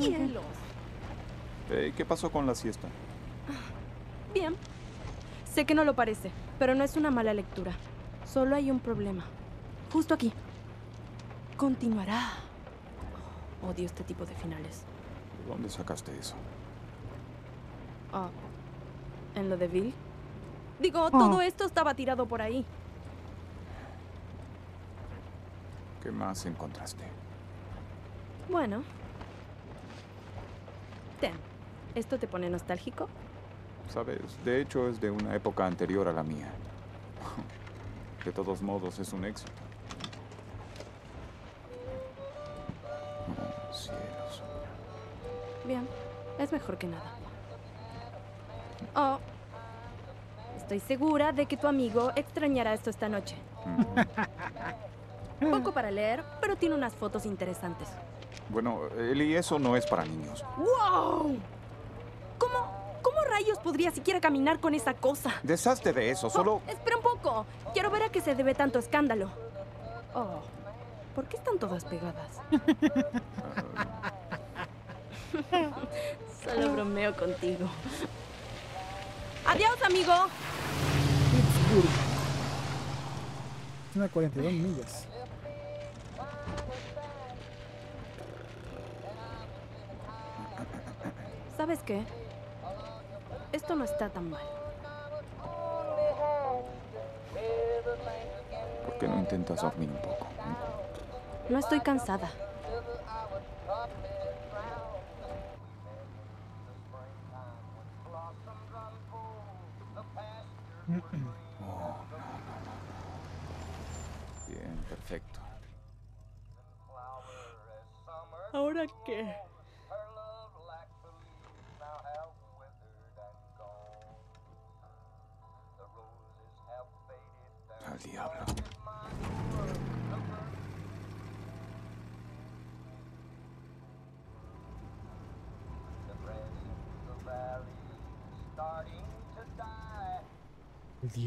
¡Cielos! Hey, ¿Qué pasó con la siesta? Bien. Sé que no lo parece, pero no es una mala lectura. Solo hay un problema. Justo aquí. Continuará. Odio este tipo de finales. ¿De dónde sacaste eso? Ah, ¿En lo de Bill? Digo, todo esto estaba tirado por ahí. ¿Qué más encontraste? Bueno. Ten. ¿Esto te pone nostálgico? Sabes, de hecho es de una época anterior a la mía. De todos modos, es un éxito. Oh, cielos. Bien. Es mejor que nada. Oh. Estoy segura de que tu amigo extrañará esto esta noche. Poco para leer, pero tiene unas fotos interesantes. Bueno, Eli, eso no es para niños. ¡Wow! ¿Cómo, cómo rayos podría siquiera caminar con esa cosa? Deshazte de eso, solo... Oh, espera un poco. Quiero ver a qué se debe tanto escándalo. Oh, ¿por qué están todas pegadas? Solo bromeo contigo. Adiós, amigo. Pittsburgh. Es una 42 millas. ¿Sabes qué? Esto no está tan mal. ¿Por qué no intentas dormir un poco? No estoy cansada.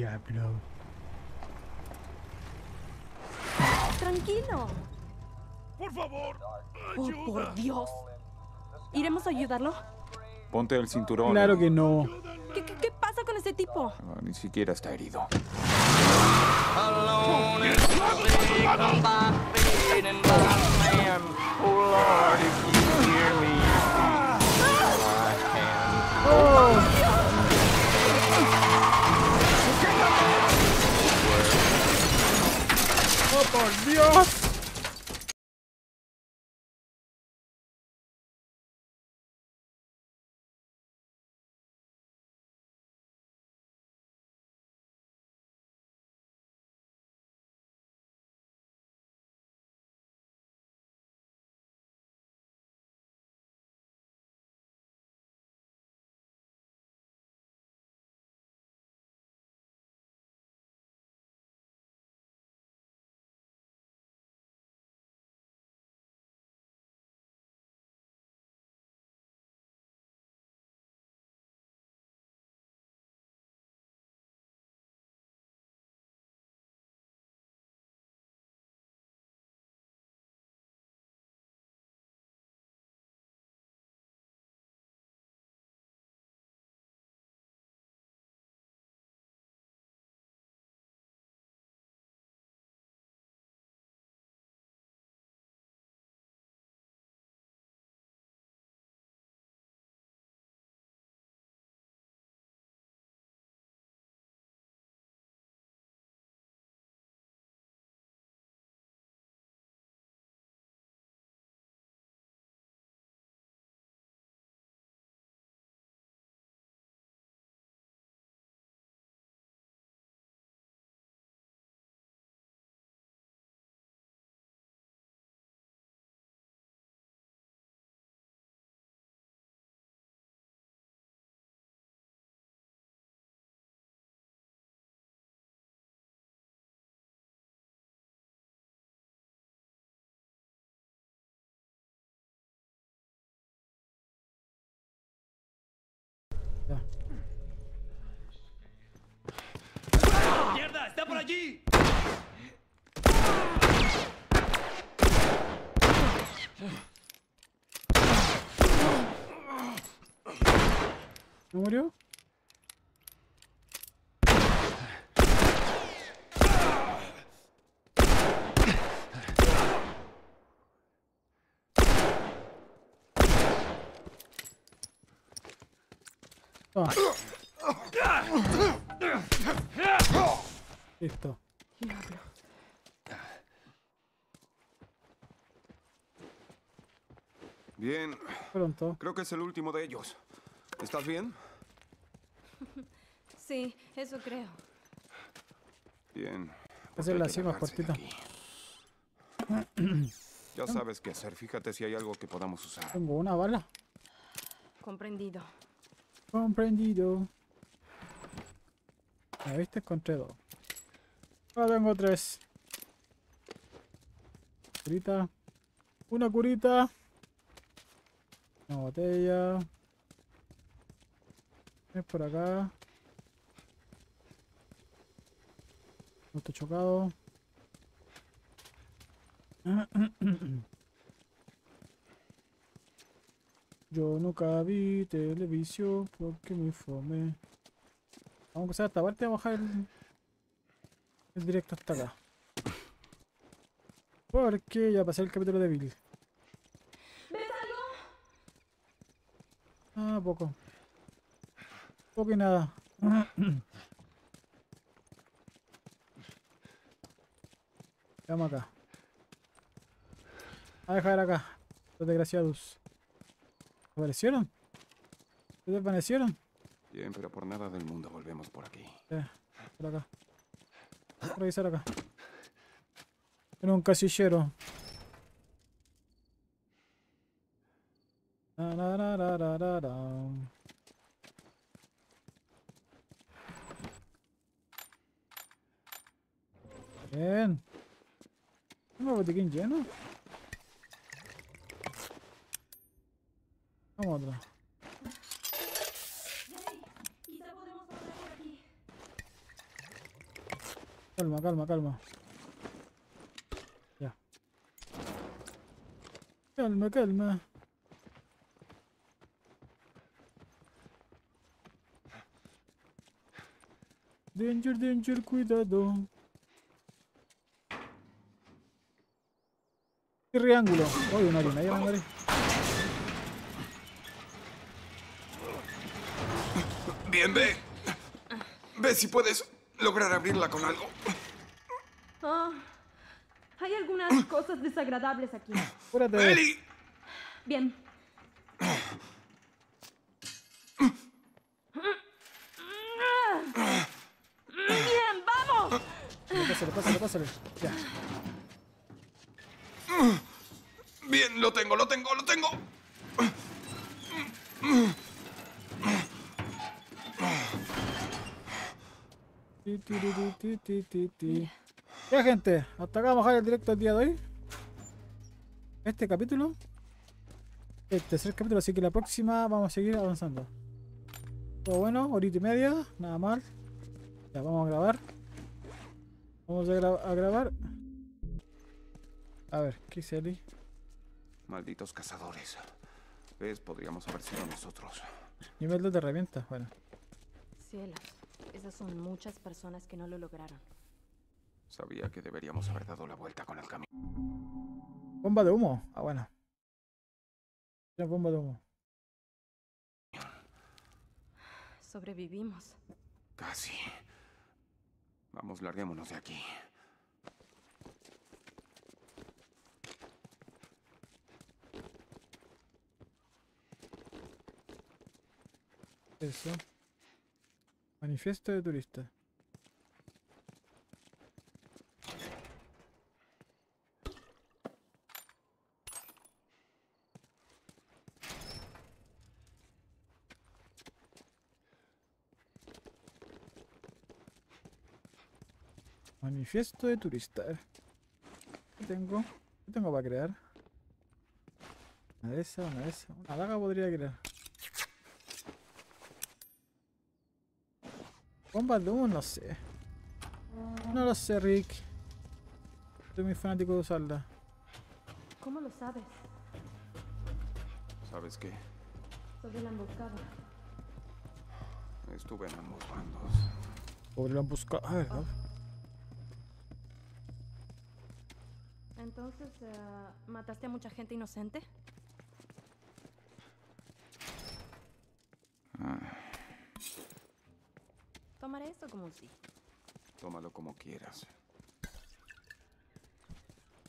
Diablo. Tranquilo. Por favor. Oh, por Dios. ¿Iremos a ayudarlo? Ponte el cinturón. Claro que no. ¿Qué, qué, qué pasa con ese tipo? Ni siquiera está herido. Alone por Dios! ¡Mierda! ¡Está por allí! ¿No murió? Toma. Listo. Bien, Pronto. creo que es el último de ellos. ¿Estás bien? Sí, eso creo. Bien. Esa es porque la hay que cima largarse de cortita. aquí. Ya sabes qué hacer. Fíjate si hay algo que podamos usar. Tengo una bala. Comprendido. Comprendido. ¿Me viste? Encontré dos. Ahora tengo tres. Curita. Una curita. Una botella. Es por acá. Auto chocado. Yo nunca vi televisión porque me fome. Vamos a empezar esta parte, vamos a bajar el, el directo hasta acá. Porque ya pasé el capítulo de Bill. ¿Ves algo? Ah, poco. Poco y nada. Vamos acá. A dejar acá. Los desgraciados. ¿Aparecieron? ¿Se desvanecieron? Bien, pero por nada del mundo volvemos por aquí. Eh, por acá. Voy a revisar acá. En un casillero. Na, na, na. Bien. ¿Tengo botiquín lleno? Vamos otra. Calma, calma, calma. Ya. Calma, calma. Danger, danger, cuidado. Triángulo. Oye, una harina, ya me Bien, ve. Ve si puedes lograr abrirla con algo. Ah, hay algunas cosas desagradables aquí. Apúrate. Eli, Bien. Bien, vamos. Pásale, pásale, pásale. Ya. bien, lo tengo, lo tengo, lo tengo. Ti, ti, ti, ti. Ya gente, hasta acá vamos a dejar el directo el día de hoy. Este capítulo. El tercer capítulo, así que la próxima vamos a seguir avanzando. Todo bueno, horita y media, nada mal. Ya vamos a grabar. Vamos a, gra- a grabar. A ver, ¿qué dice Eli? Malditos cazadores. ¿Ves? Podríamos haber sido nosotros. Nivel 2 de herramientas, bueno. Cielos, esas son muchas personas que no lo lograron. Sabía que deberíamos haber dado la vuelta con el camino. Bomba de humo. Ah, bueno. Una bomba de humo. Sobrevivimos. Casi. Vamos, larguémonos de aquí. Eso. Manifiesto de turista. Manifiesto de turista. ¿Qué tengo? ¿Qué tengo para crear? Una de esas, una de esas. Una daga podría crear. Bombas de humo, no sé. No lo sé, Rick. Soy muy fanático de usarla. ¿Cómo lo sabes? ¿Sabes qué? Sobre la emboscada. Estuve en ambos bandos. Buscado. Ah, ¿verdad? Entonces, eh, ¿mataste a mucha gente inocente? Tomaré esto como un sí. Tómalo como quieras.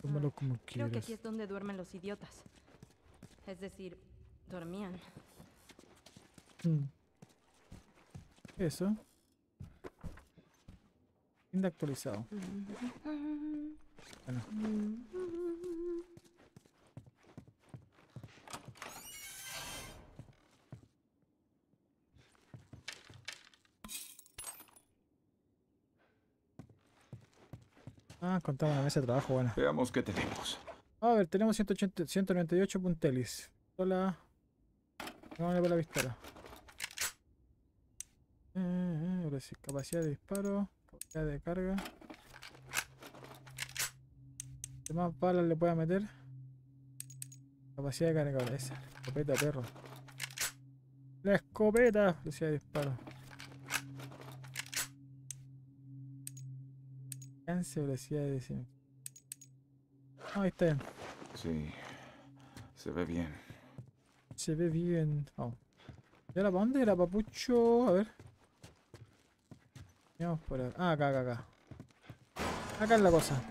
Tómalo como Creo que quieras. aquí es donde duermen los idiotas. Es decir, dormían. Mm. Eso. Fin actualizado. Bueno. Ah, contamos la mesa de trabajo, buena. Veamos qué tenemos. A ver, tenemos 180, 198 puntelis. Hola. Vamos a ver la pistola. Eh, eh, capacidad de disparo, capacidad de carga. ¿Qué más balas le pueda meter? Capacidad de carga, esa. Escopeta, perro. La escopeta, velocidad de disparo. Alcance, velocidad de. Ah, ahí está bien. Sí. Se ve bien. Se ve bien. Vamos. ¿Y ahora para dónde era, papucho? A ver. Vamos por acá. Ah, acá, acá, acá. Acá es la cosa.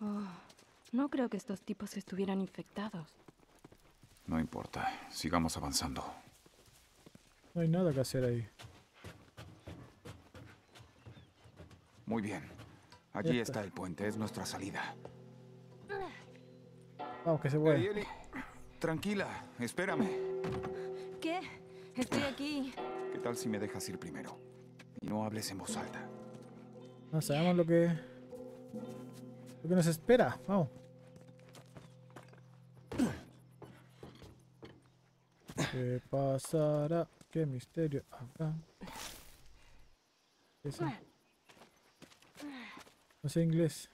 Oh, no creo que estos tipos estuvieran infectados. No importa. Sigamos avanzando. No hay nada que hacer ahí. Muy bien. Allí está. está el puente. Es nuestra salida. Vamos, que se Hey. Ellie. Tranquila. Espérame. ¿Qué? Estoy aquí. ¿Qué tal si me dejas ir primero? Y no hables en voz alta. No sabemos lo que. Lo que nos espera. Vamos. ¿Qué pasará? ¿Qué misterio habrá? ¿Qué es eso? No sé inglés.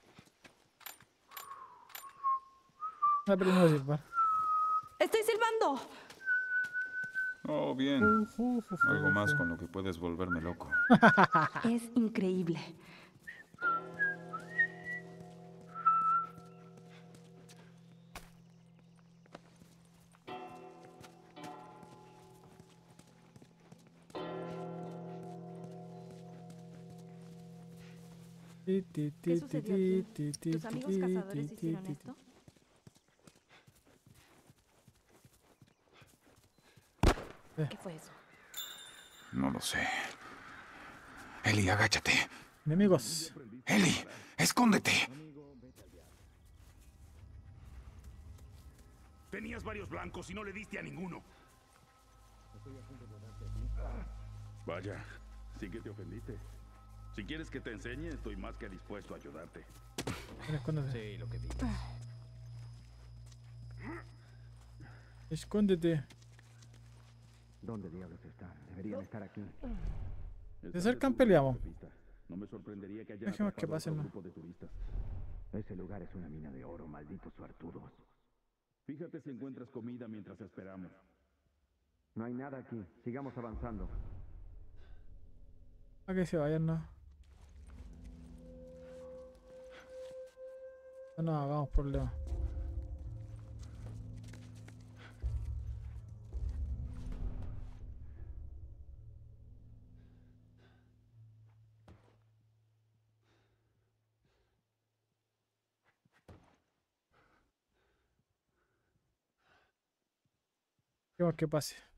Ah, pero no silbar. ¡Estoy silbando! Oh, bien. Algo más con lo que puedes volverme loco. Es increíble. ¿Qué sucedió aquí? ¿Tus amigos cazadores hicieron esto? ¿Qué fue eso? No lo sé. Ellie, agáchate. Enemigos. Ellie, escóndete. Tenías varios blancos y no le diste a ninguno. Vaya, sí que te ofendiste. Si quieres que te enseñe, estoy más que dispuesto a ayudarte. Escóndete. Sí, lo que digas. Escóndete. ¿Dónde diablos están? Deberían estar aquí. Se acercan, peleamos. No me sorprendería que hayan Dejemos que pasen, turistas. Ese lugar es una mina de oro, malditos suertudos. Fíjate si encuentras comida mientras esperamos. No hay nada aquí. Sigamos avanzando. A que se vayan, no. No nos hagamos problemas. Dejemos que pase.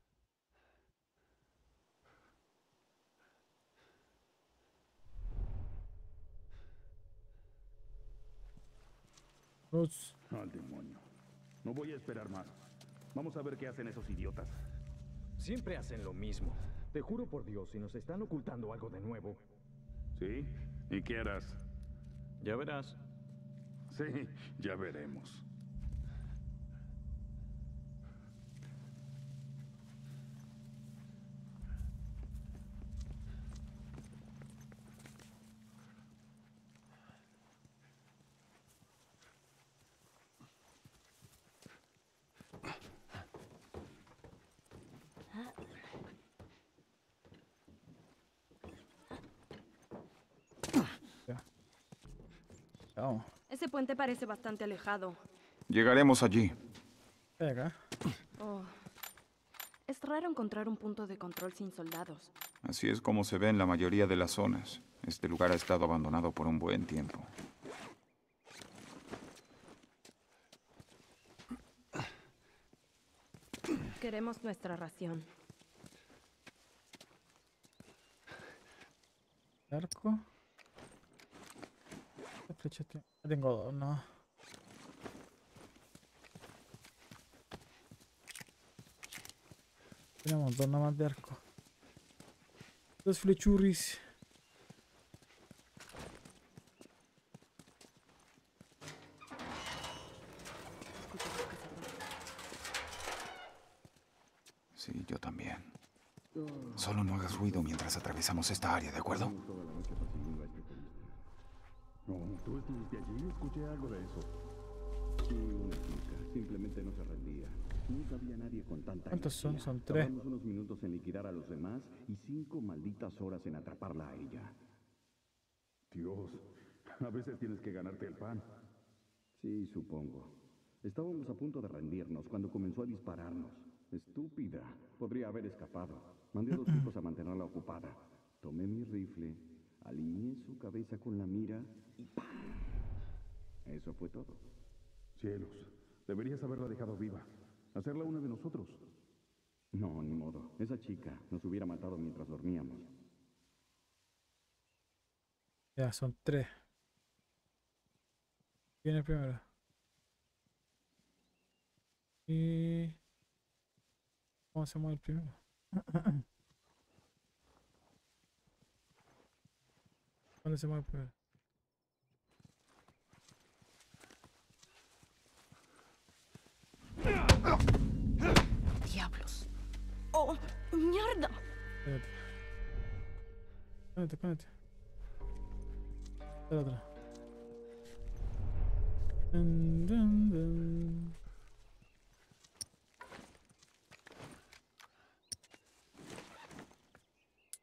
Al demonio. No voy a esperar más. Vamos a ver qué hacen esos idiotas. Siempre hacen lo mismo. Te juro por Dios, si nos están ocultando algo de nuevo. ¿Sí? ¿Y qué harás? Ya verás. Sí, ya veremos. Ese puente parece bastante alejado. Llegaremos allí. Acá. Oh. Es raro encontrar un punto de control sin soldados. Así es como se ve en la mayoría de las zonas. Este lugar ha estado abandonado por un buen tiempo. Queremos nuestra ración. Arco. ¿Qué flecha tengo? Tengo dos, no. Tenemos dos nomás de arco. Dos flechurris. Sí, yo también. Solo no hagas ruido mientras atravesamos esta área, ¿de acuerdo? No, tú estuviste allí, escuché algo de eso. Sí, una chica. Simplemente no se rendía. Nunca había nadie con tanta ¿Cuántos son? Son tres. Tardamos unos minutos en liquidar a los demás y cinco malditas horas en atraparla a ella. Dios, a veces tienes que ganarte el pan. Sí, supongo. Estábamos a punto de rendirnos cuando comenzó a dispararnos. Estúpida. Podría haber escapado. Mandé a los chicos a mantenerla ocupada. Tomé mi rifle, alineé su cabeza con la mira y ¡pam! Eso fue todo. Cielos, deberías haberla dejado viva. Hacerla una de nosotros. No, ni modo. Esa chica nos hubiera matado mientras dormíamos. Ya, son tres. Viene el primero. Y... ¿Cómo se mueve el primero? ¿Dónde se mueve el primero? ¡Diablos! ¡Oh, mierda! Espérate. Espérate, espérate. Espera otra. Dun, dun, dun.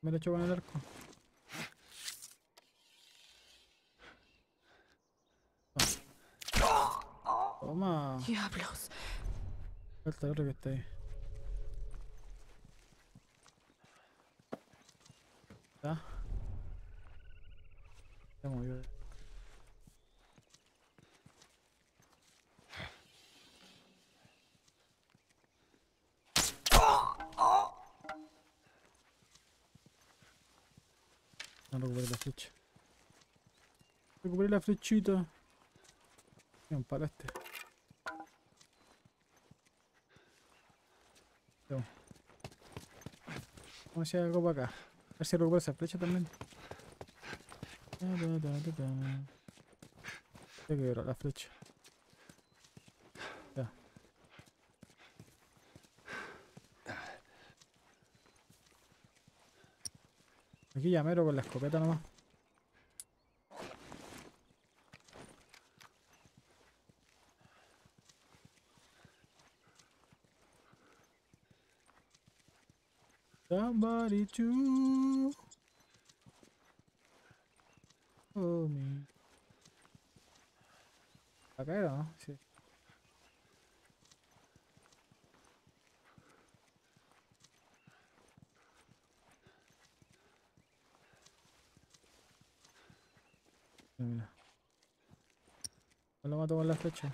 Me lo echo con el arco. Toma. ¡Diablos! Falta otro que está ahí. ¿Ya? Ya movió. No recuperé la flecha. Recuperé la flechita. Me amparaste. Vamos a hacer algo para acá. A ver si recupero esa flecha también. Ta, ta, ta, ta, ta. Ya quebró la flecha. Ya. Aquí ya mero con la escopeta nomás. Somebody to Oh me. Era, ¿no? Sí. Mira. No lo mato con la flecha.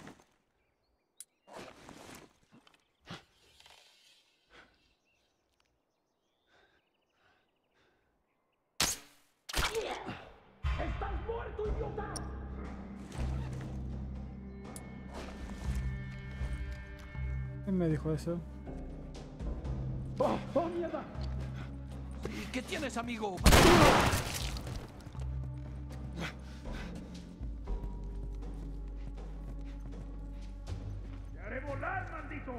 ¿Quién me dijo eso? ¿Y qué tienes, amigo? ¡Te haré volar, maldito!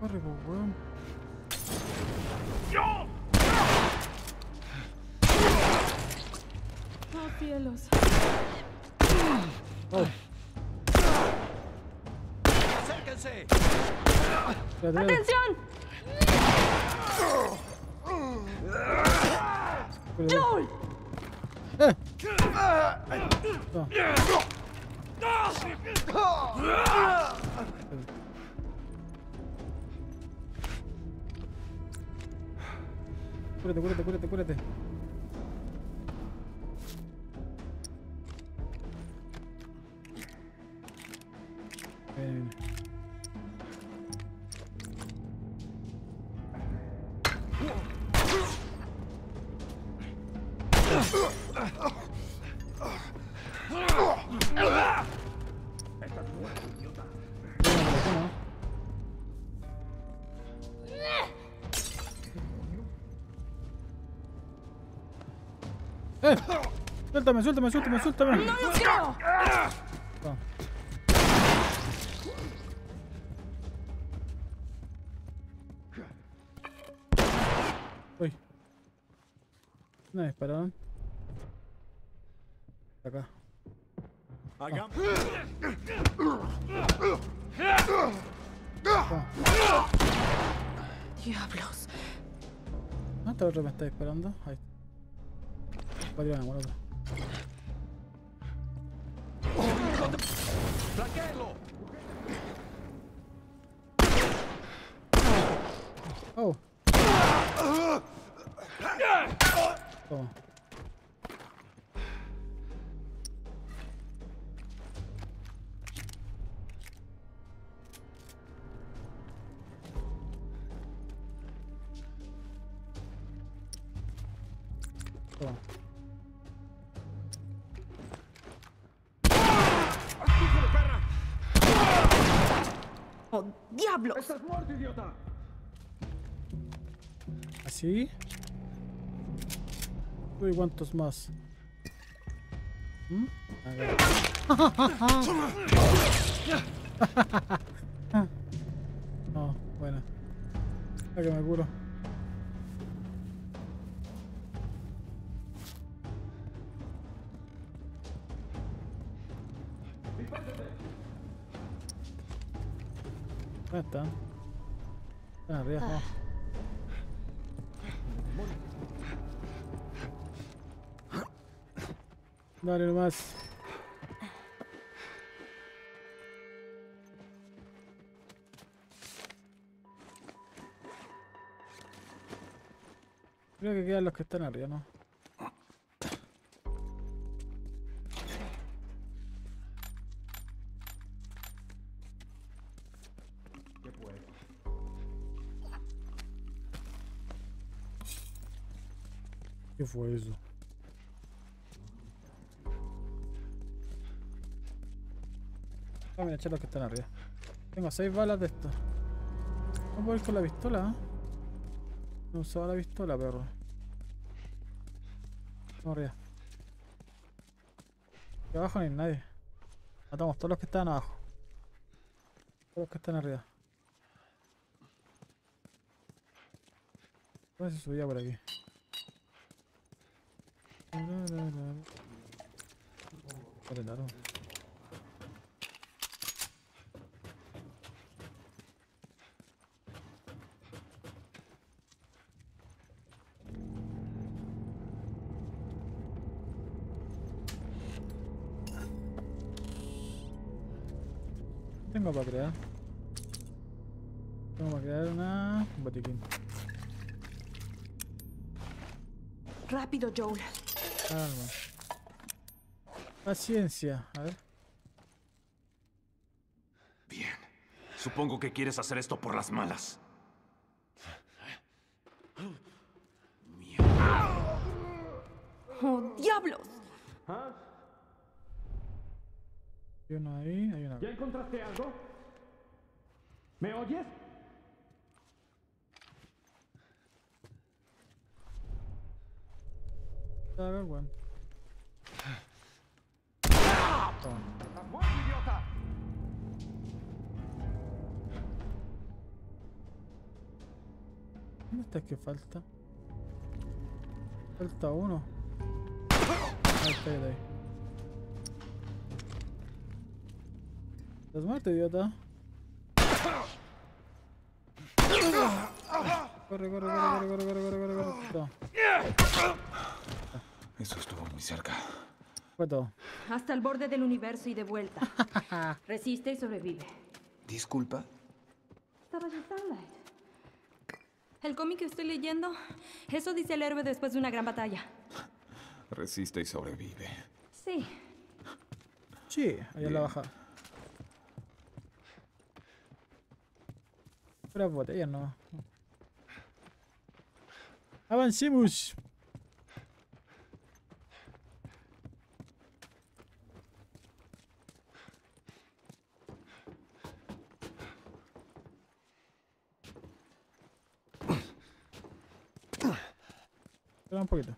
Corre, weón. ¡Oh, cielos! Oh, ¡Acérquense! ¡Atención! ¡Joel! ¡Eh! No. Cúrate, cúrate, cúrate, cúrate. Suéltame, suéltame, suéltame, suéltame. ¡No lo creo! ¿Así? Uy, ¿cuántos más? ¿Mm? A ver. No, bueno. Ya que me curo. ¿Dónde están? Están arriba. abajo. Dale nomás. Creo que quedan los que están arriba, ¿no? ¿Qué fue eso? Echar los que están arriba. Tengo 6 balas de esto. No puedo ir con la pistola, ¿eh? No usaba la pistola, perro. Vamos arriba. Abajo no hay nadie. Matamos todos los que están abajo. Todos los que están arriba. ¿Cómo se subía por aquí? Vale, para crear. Tengo para crear una... un botiquín. Rápido, Joel. Calma. Paciencia. A ver. Bien. Supongo que quieres hacer esto por las malas. ¡Oh, diablos! Hay uno ahí, hay uno acá. ¿Ya encontraste algo? ¿Me oyes? A ver, bueno. Toma. ¡Estás muerto, idiota! ¿Dónde está que falta? Falta uno. Ahí está. ahí. ¿Estás muerto, idiota? Ah. Corre, corre, corre, corre, corre, corre, corre, corre. Eso estuvo muy cerca. Fue. Hasta el borde del universo y de vuelta. Resiste y sobrevive. Disculpa. Estaba en Starlight. El cómic que estoy leyendo, eso dice el héroe después de una gran batalla. Resiste y sobrevive. Sí. Sí, allá en la baja. Pero botellas no. Avancemos. Espera un poquito.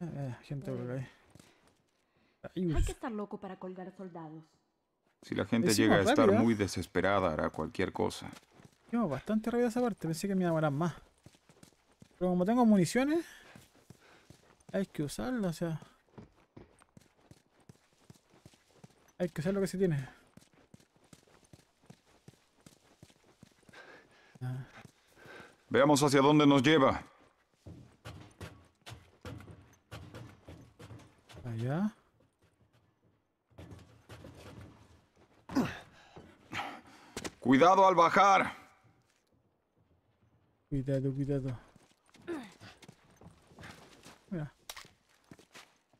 Eh, eh, gente por acá. hay que estar loco para colgar soldados. Si la gente Decimos llega a estar rápido. muy desesperada, hará cualquier cosa. Yo, bastante rápido esa parte, pensé que me iba a más. Pero como tengo municiones, hay que usarlo, o sea. Hay que usar lo que se tiene. Ah, Veamos hacia dónde nos lleva. allá. Cuidado al bajar. Cuidado, cuidado. Mira.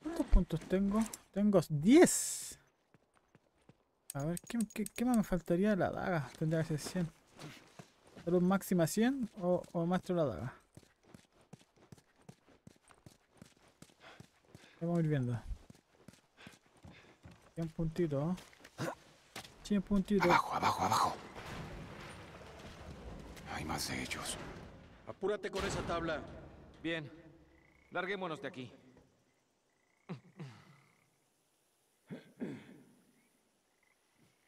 ¿Cuántos puntos tengo? Tengo 10. A ver, ¿qué, qué, qué más me faltaría? La daga. Tendría que ser 100. ¿Salud máxima 100 o, o maestro la daga? Vamos a ir viendo. 100 puntitos. ¿eh? 100 puntitos. Abajo, abajo, abajo. Hay más de ellos. Apúrate con esa tabla. Bien. Larguémonos de aquí.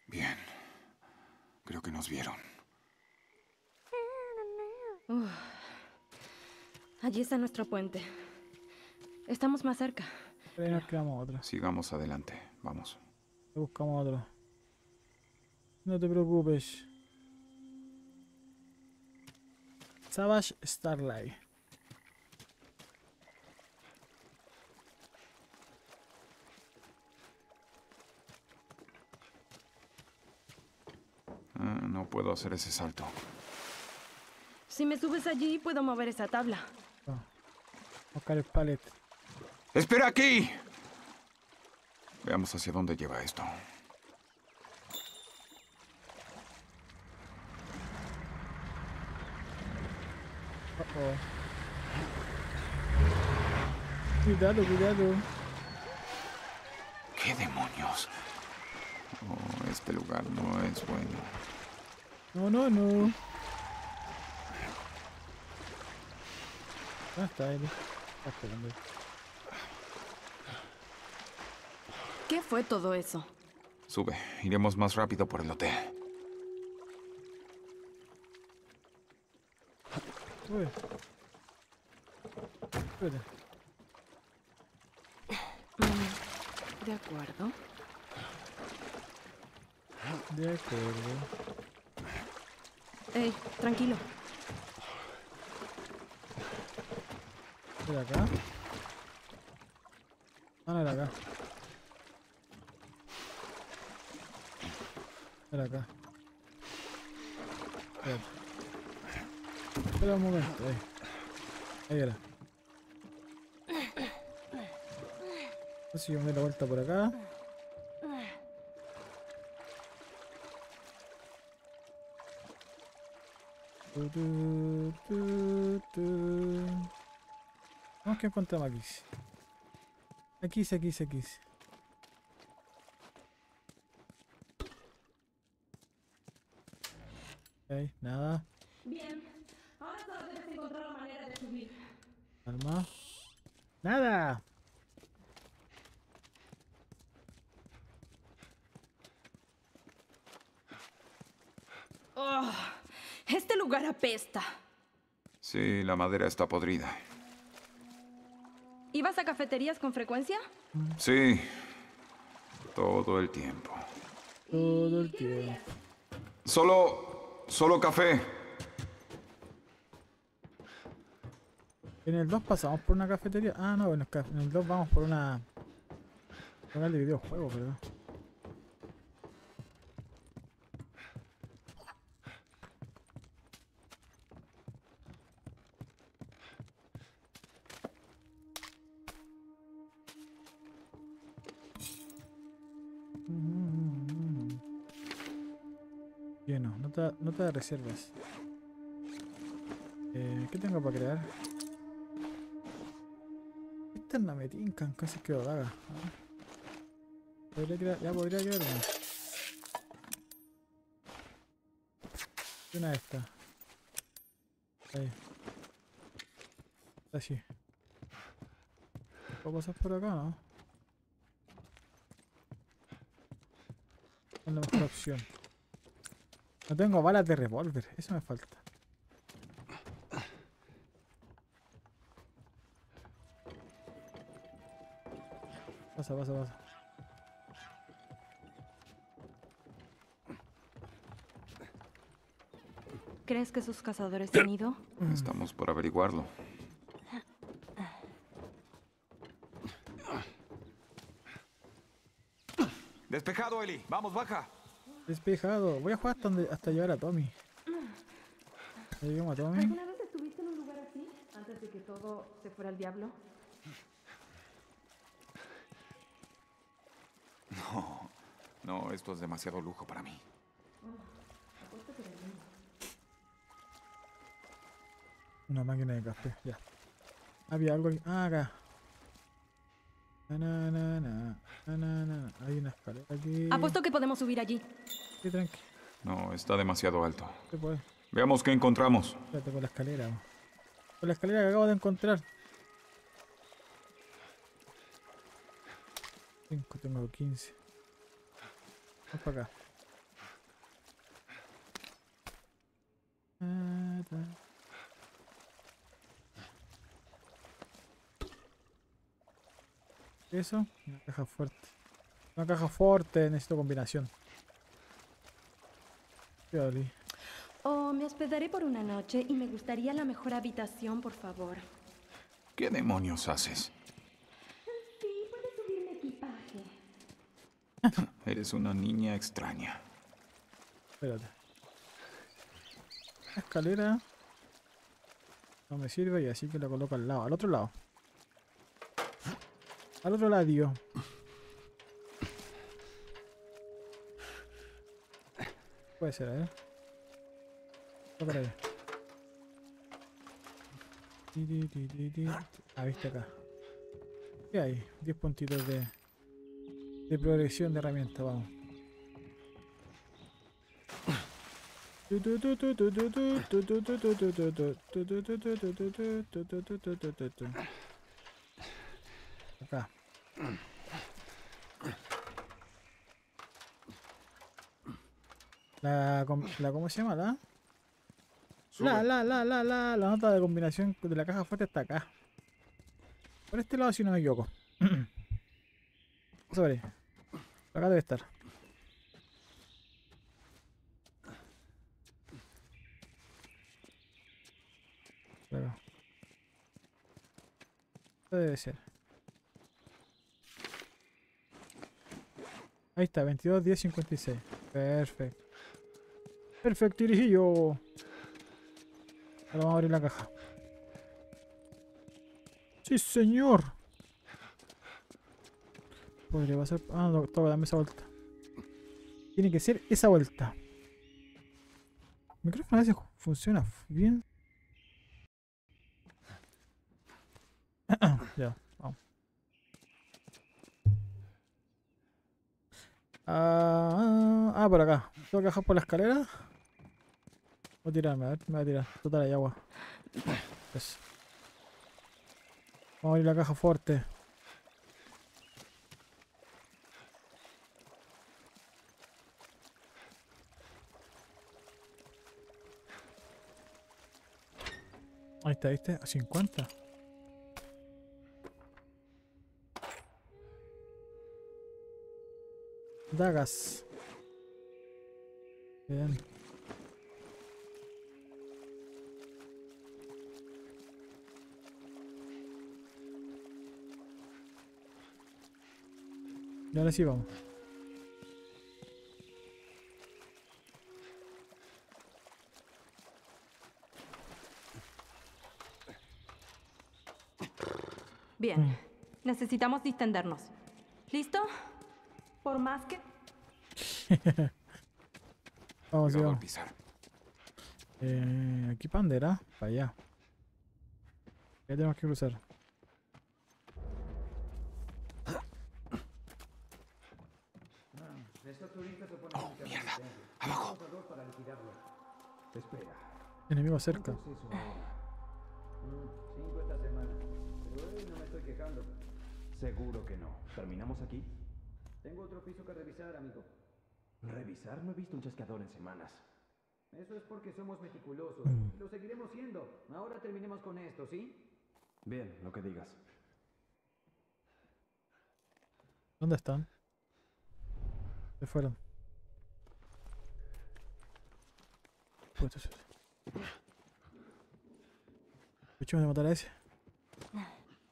Bien. Creo que nos vieron. Allí está nuestro puente. Estamos más cerca. Pero otro. Sigamos adelante. Vamos. Buscamos otro. No te preocupes. Savage Starlight. Ah, no puedo hacer ese salto. Si me subes allí, puedo mover esa tabla. Buscar el pallet. ¡Espera aquí! Veamos hacia dónde lleva esto. Oh. Cuidado, cuidado. ¿Qué demonios? Oh, este lugar no es bueno. No, no, no. ¿Dónde está él? Está esperando. ¿Qué fue todo eso? Sube. Iremos más rápido por el hotel. Súbete. De acuerdo. De acuerdo. Ey, tranquilo. ¿Era acá? Ah, no era acá. Era acá. Espera un momento, ahí. Ahí era. Entonces yo me la vuelta por acá. Vamos que encontramos aquí. Aquí, aquí, aquí. nada. Bien. Ahora solo debes encontrar la manera de subir. Nada. Oh, este lugar apesta. Sí, la madera está podrida. ¿Ibas a cafeterías con frecuencia? Sí. Todo el tiempo. Todo el tiempo. Solo... Solo café. En el 2 pasamos por una cafetería. Ah, no, en el, ca- en el 2 vamos por una. Local de videojuegos, ¿verdad? Lleno, nota, nota de reservas. Eh, ¿Qué tengo para crear? No me tincan, casi que daga. A ver. Podría crear, ya podría. Y Una de estas. Ahí. Así. ¿Puedo pasar por acá, no? Es la mejor opción. No tengo balas de revólver, eso me falta. Pasa, pasa, pasa. ¿Crees que sus cazadores han ido? Estamos por averiguarlo. Despejado, Eli. Vamos, baja. Despejado. Voy a jugar hasta, donde- hasta llegar a Tommy. Ya llegamos a Tommy. ¿Alguna vez estuviste en un lugar así? Antes de que todo se fuera al diablo. No, no, esto es demasiado lujo para mí. Una máquina de café, ya. Había algo aquí. Ah, acá. Na, na, na, na, na, na, na. Hay una escalera aquí. Apuesto que podemos subir allí. Sí, tranqui. No, está demasiado alto. Puede. Veamos qué encontramos. Espérate con la escalera. Con la escalera que acabo de encontrar. 5, tengo 15. Vamos para acá. Eso, una caja fuerte. Una caja fuerte, necesito combinación. Qué oli. Oh, me hospedaré por una noche y me gustaría la mejor habitación, por favor. ¿Qué demonios haces? Sí, puedes subir mi equipaje. Eres una niña extraña. Espérate. La escalera no me sirve y así que la coloco al lado, al otro lado. Al otro lado. Puede ser, ¿eh? Va ti, ti. Ah, viste acá. ¿Qué hay? 10 puntitos de, de progresión de herramienta, vamos. Acá. La, la ¿cómo se llama? La, la, la, la, la, la, la nota de combinación de la caja fuerte está acá. Por este lado si no me equivoco. Ver. ahí. Acá debe estar. Debe ser. Ahí está, 22, 10, 56. Perfecto. Perfecto, yo. Ahora vamos a abrir la caja. Sí, señor. Ah, no, dame esa vuelta. Tiene que ser esa vuelta. El micrófono funciona bien. ya, vamos. Ah, ah, por acá. ¿Tengo que bajar por la escalera? Voy a tirarme, a ver, me voy a tirar. Total, hay agua. Eso. Vamos a abrir la caja fuerte. Ahí está, ¿viste? A 50. Dagas. Bien. Y ahora. Bien. Necesitamos distendernos. ¿Listo? Por más que... Vamos, sí, vamos. pisar. Eh, aquí para dónde era? Para allá. Ya tenemos que cruzar. Enemigo cerca. ¿Terminamos aquí? Tengo otro piso que revisar, amigo. ¿Revisar? No he visto un chasqueador en semanas. Eso es porque somos meticulosos. Lo seguiremos siendo. Ahora terminemos con esto, ¿sí? Bien, lo que digas. ¿Dónde están? Se fueron. Escuchemos de matar a ese.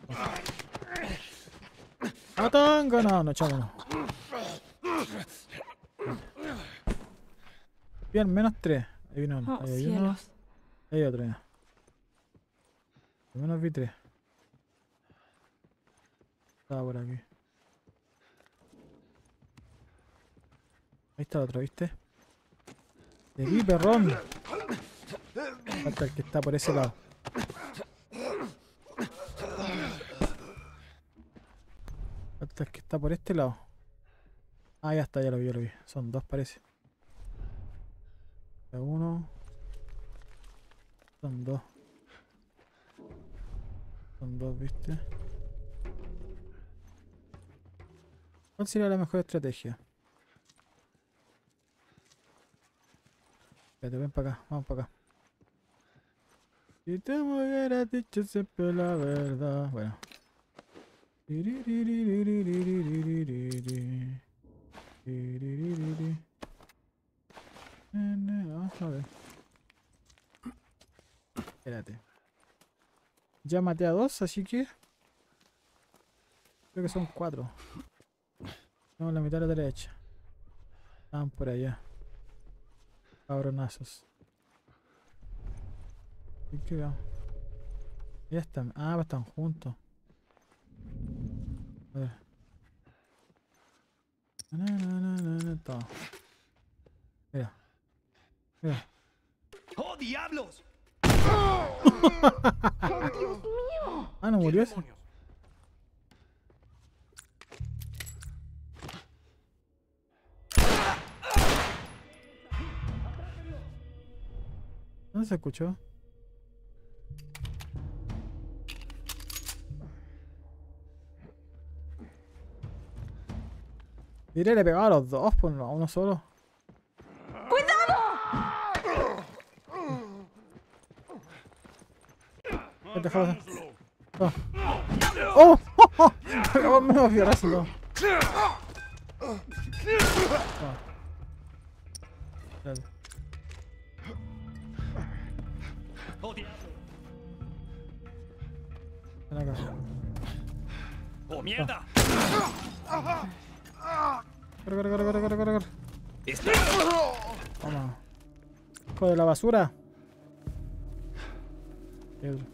¡Matango! No, no, chamo, no. Bien, menos 3. Ahí vino uno. Oh, Ahí hay uno. Ahí hay otro ya. Al menos vi 3. Estaba por aquí. Ahí está otro, ¿viste? De aquí, perrón. Falta el que está por ese lado. Que está por este lado. Ah, ya está, ya lo vi, lo vi. Son dos, parece. Uno. Son dos. Son dos, ¿viste? ¿Cuál sería la mejor estrategia? Espérate, ven para acá, vamos para acá. Si te hubieras dicho siempre la verdad. Bueno. Vamos a ver. Espérate. Ya maté a dos, así que. Creo que son cuatro. Tenemos la mitad de la derecha. Estaban por allá. Cabronazos. Ya están. Ah, están juntos. Mira. Mira. ¡Oh, diablos! Ah, no murió ese. ¿Dónde se escuchó? Diré, le pegaba a los dos, pues no a uno solo. ¡Cuidado! Déjalo. Oh. ¡Oh! ¡Oh! ¡Oh! Me va a fiorazo, no. Ah. Espérate. ¡Oh! Ven acá. ¡Oh, mierda! Corre, corre, corre, corre, corre, corre, corre. Toma. Hijo de la basura. Otro.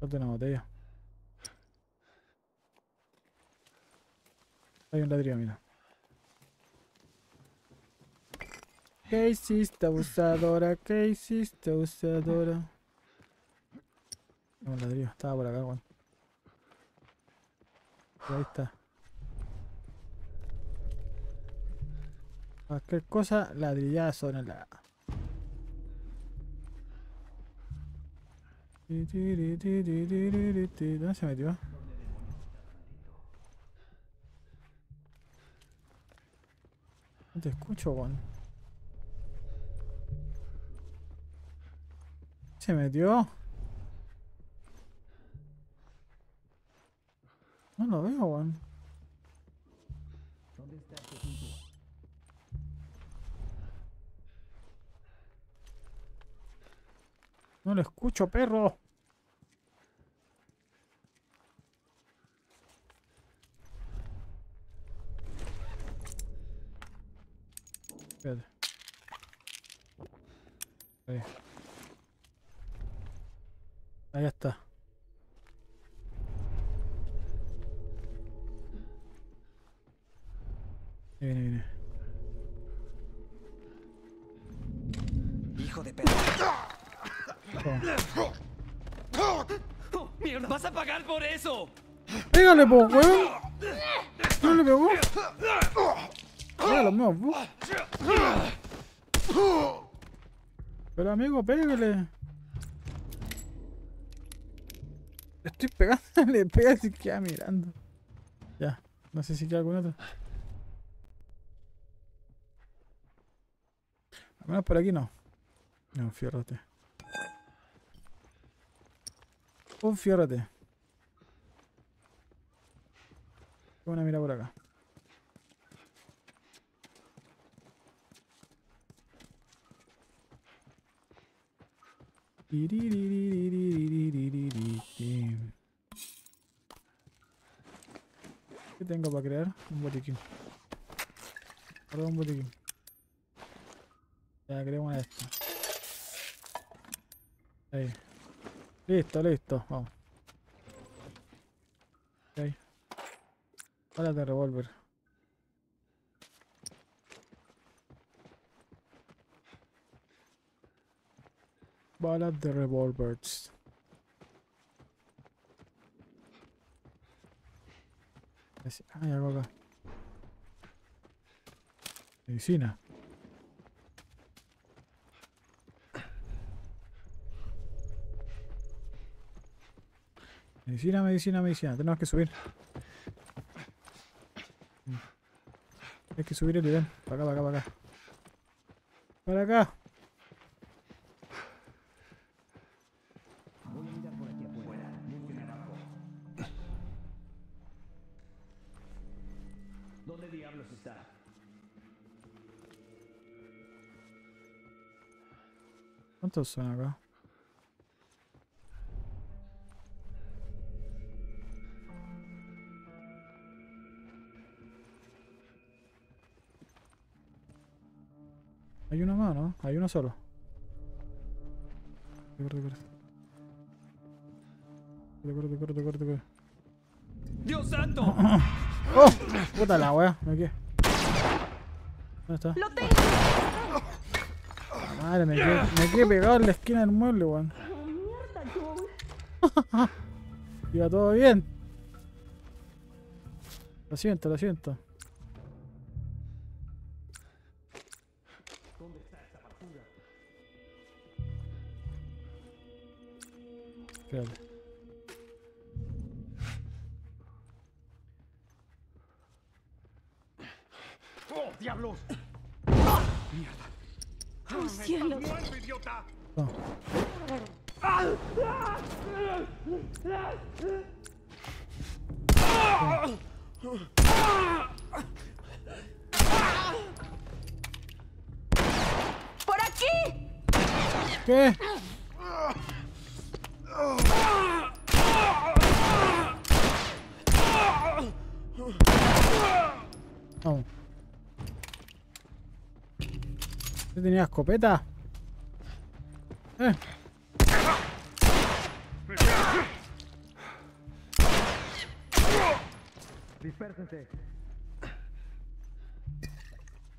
Falta una botella. Hay un ladrillo, mira. ¿Qué hiciste, abusadora? ¿Qué hiciste, abusadora? Un ladrillo, estaba por acá, weón. Ahí está. Cualquier cosa, ladrillazo en la... ¿Dónde se metió? No te escucho, Juan. ¿Se metió? No lo veo, No lo escucho, perro. Ahí está. Viene, viene. Hijo de. Toma. ¡Mierda! ¡Vas a pagar por eso! ¡Pégale, po, weón! ¿No le pegó? Pégale, mío, po. Pero amigo, pégale. Le Estoy pegando, le pega y queda mirando. Ya, no sé si queda algún otro. Al menos por aquí no. No, fiérrate. Confiérrate. Una mira por acá. ¿Qué tengo para crear? Un botiquín. Perdón, un botiquín. La crema esta. Ahí. Listo, listo. Vamos. Ok. De revólver. balas de revolvers. Hay algo acá. Medicina. Medicina, medicina, medicina. Tenemos que subir. Hay que subir el nivel. Para acá, para acá, para acá. Para acá. ¿Dónde diablos está? ¿Cuántos son acá? Uno solo. Corte, corte. Corte, corte, corte, corte, corte. ¡Dios santo! ¡Oh! Puta la wea, me quedé. ¿Dónde está? ¡Lo tengo! Madre, me quedé, me quedé pegado en la esquina del mueble, weón. Iba todo bien. Lo siento, lo siento. Escopeta? Eh.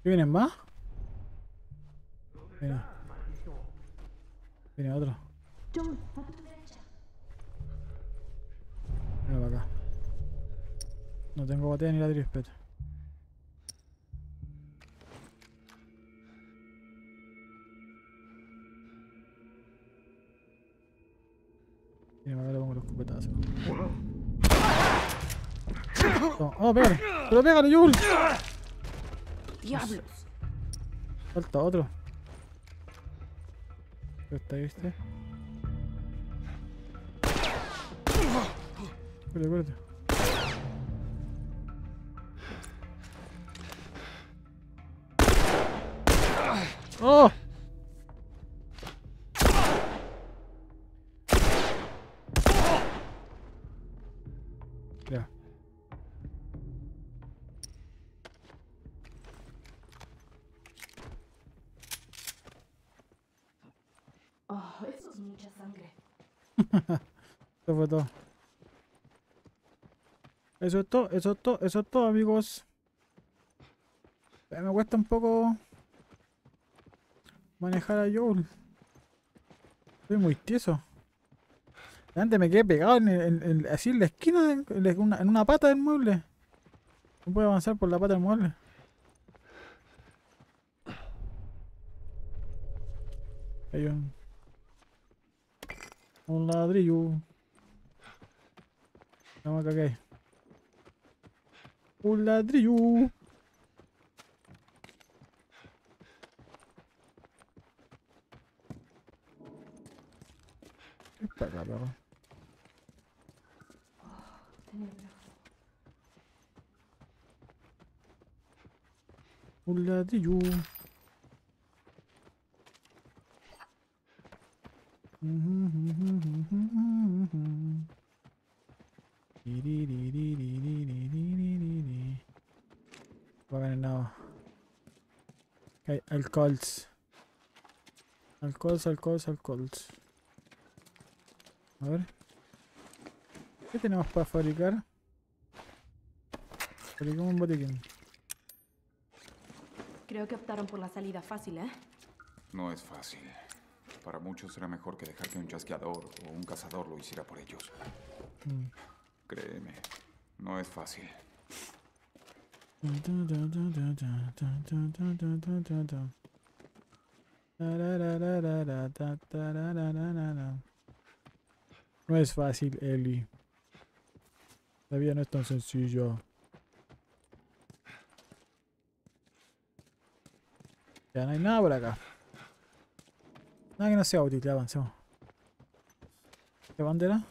¿Qué vienen más? Viene. Viene otro. Mira para acá. No tengo batea ni ladrillo, espera. ¡Oh, pégale! ¡Pero pégale, Yul! ¡Diablos! Falta otro. Está ahí, ¿viste? Espérate, espérate. ¡Oh! Eso es todo, eso es todo, eso es todo, amigos. Eh, Me cuesta un poco manejar a Joel. Estoy muy tieso. Antes me quedé pegado en, en- en- así en la esquina, en, una, en una pata del mueble. No puedo avanzar por la pata del mueble. Hay un, un ladrillo. No me cagué. Un ladrillo. ¿Qué es para acá, perro? Un ladrillo. Va a ganar nada. Hay alcohols. Alcohols, alcohols, alcohols. A ver. ¿Qué tenemos para fabricar? Fabricamos un botiquín. Creo que optaron por la salida fácil, ¿eh? No es fácil. Para muchos será mejor que dejar que un chasqueador o un cazador lo hiciera por ellos. Mm. Créeme, no es fácil. No es fácil, Eli. La vida no es tan sencilla. Ya no hay nada por acá. Nada que no sea útil, ya avancemos. ¿Qué bandera?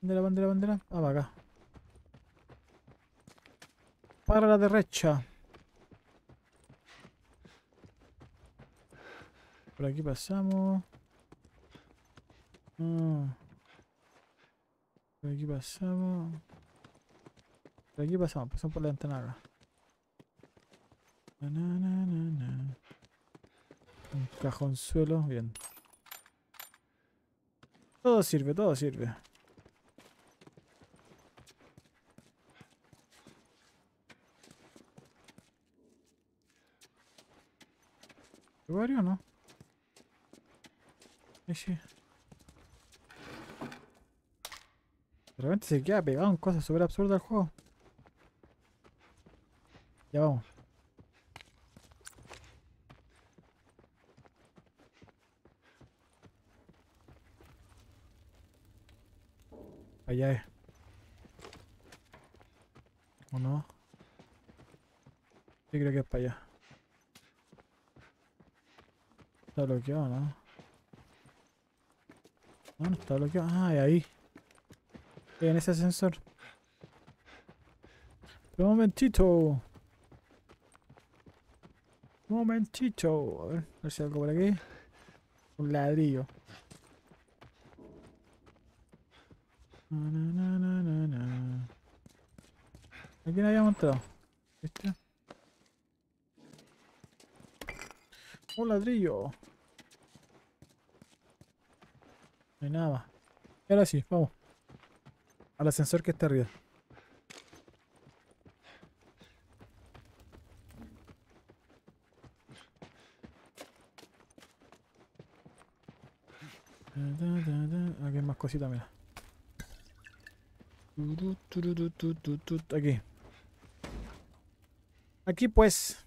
Bandera, bandera, bandera. Ah, para acá. Para la derecha. Por aquí pasamos. Ah. Por aquí pasamos. Por aquí pasamos, pasamos por la ventana na. Un cajonzuelo, bien. Todo sirve, todo sirve. ¿Lugario o no? Sí. De repente se queda pegado en cosas súper absurdas del juego. Ya vamos. Allá es. ¿O no? Sí, creo que es para allá. Está bloqueado, ¿no? No, no está bloqueado. Ah, ahí. En ese ascensor. Un momentito. Un momentito. A ver, a ver si hay algo por aquí. Un ladrillo. Na, na. Aquí no había montado. ¿Viste? Un ladrillo. No hay nada más. Y ahora sí, vamos. Al ascensor que está arriba. Aquí hay más cositas, mira. Aquí. Aquí pues.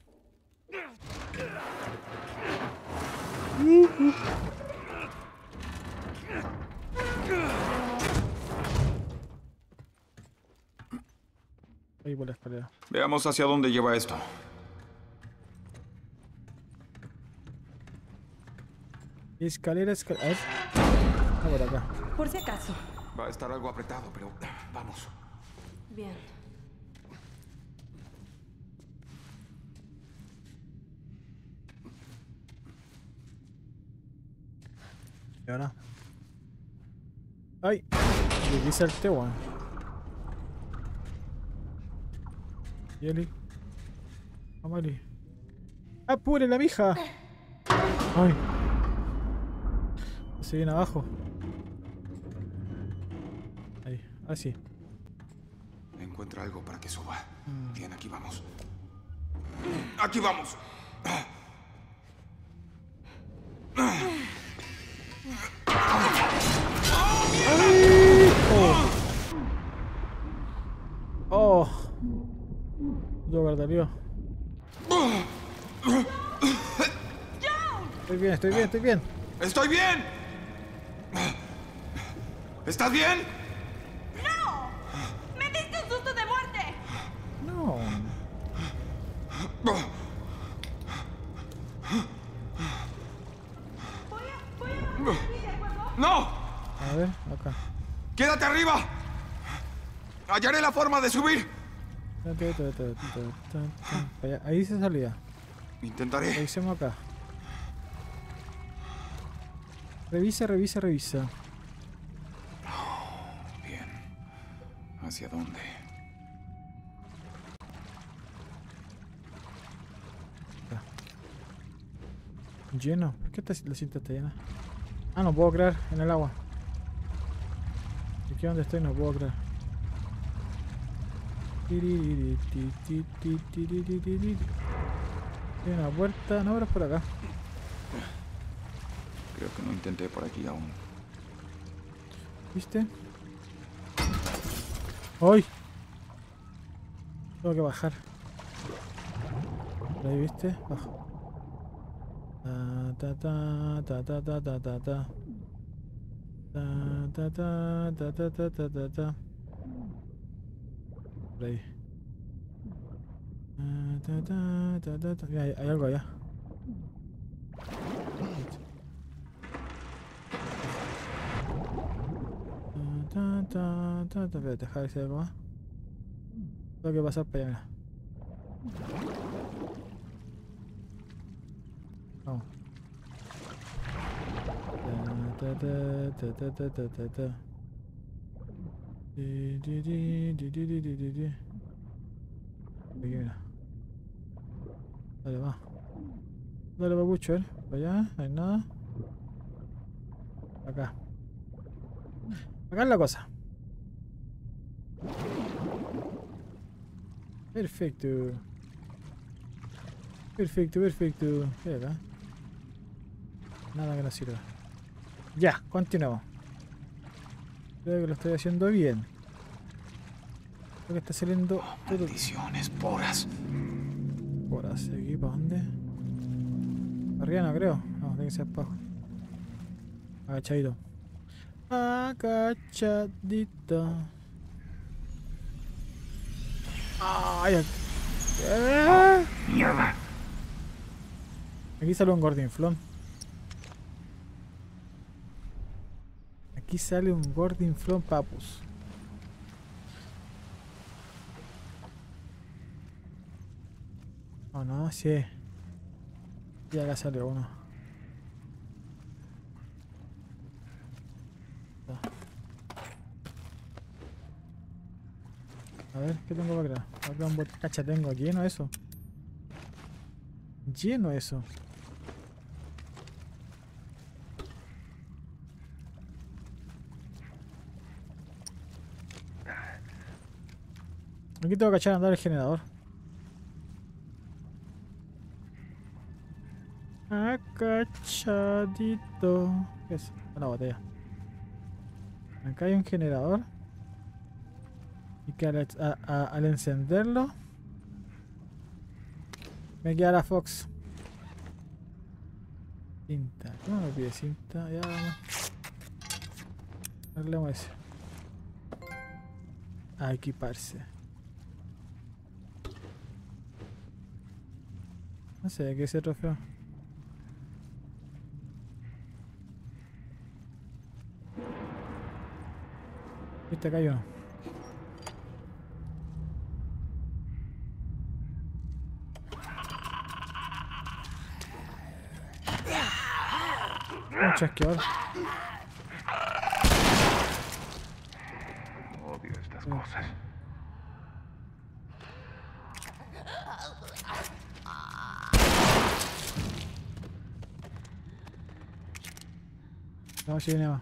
Ahí por la escalera. Veamos hacia dónde lleva esto. Escalera, escalera. A ver. Ah, por acá. Por si acaso. Va a estar algo apretado, pero vamos. Bien. Y ahora. ¡Ay! Le quise el té, weón. Y Eli. Vamos, Eli. ¡Apure la mija! ¡Ay! Se viene abajo. Ahí, así. Encuentra algo para que suba. Bien, aquí vamos. ¡Aquí vamos! Estoy bien, estoy bien, estoy bien. ¡Estoy bien! ¿Estás bien? ¡No! ¡Me diste un susto de muerte! No. ¡No! A ver, acá. ¡Quédate arriba! ¡Hallaré la forma de subir! Ahí se salía. Intentaré. Revisemos acá. Revisa, revisa, revisa. Bien. ¿Hacia dónde? Lleno. ¿Por qué esta- la cinta está llena? Ah, no puedo crear en el agua. Aquí donde estoy no puedo crear. Tiririri, ti, ti, ti, tiririri. Hay una puerta. No, pero es por acá. Creo que no intenté por aquí aún. ¿Viste? ¡Ay! Tengo que bajar. Por ahí, ¿viste? Bajo. Ta ta ta ta ta ta ta ta ta. Ta ta ta ta ta ta ta ta ta. Ahí. Mira, hay, hay algo allá. Espérate, deja ver si hay algo. Tengo que pasar para. Vamos. Dale, va. Dale, papucho, eh. Para allá, no hay nada. Acá. Acá es la cosa. Perfecto. Perfecto, perfecto. ¿Qué? Nada que nos sirva. Ya, continuamos. Creo que lo estoy haciendo bien. Creo que está saliendo Maldiciones, poras. por hacia aquí. ¿Para dónde? Arriba no creo. No, tiene que ser para abajo. Agachadito. Agachadito. Ay, aquí. ¡Mierda! Aquí sale un gordinflón. Aquí sale un gordinflón papus. Oh no, sí. Y acá sale uno. Ya. A ver, ¿qué tengo para acá? Acá un tengo aquí lleno eso. Lleno eso. Aquí tengo que echar a andar el generador. Acachadito. ¿Qué es? Una botella. Acá hay un generador. Y que al, a- al encenderlo. Me queda la Fox. Cinta. ¿Cómo me pide cinta? Ya vamos. Arreglemos ese. A equiparse. No sé de qué ese trofeo. Este cayó. Un chasqueador. Odio estas sí. cosas. Si viene más.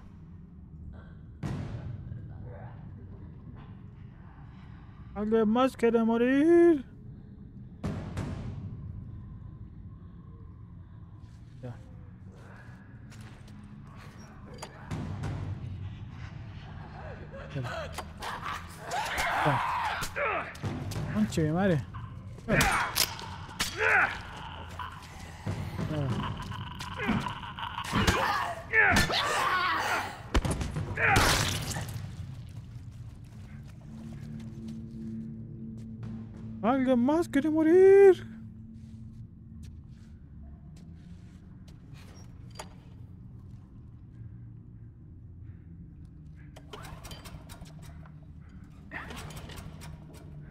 ¿Alguien más quiere morir? Ya. Ya. Madre. Más quiere morir?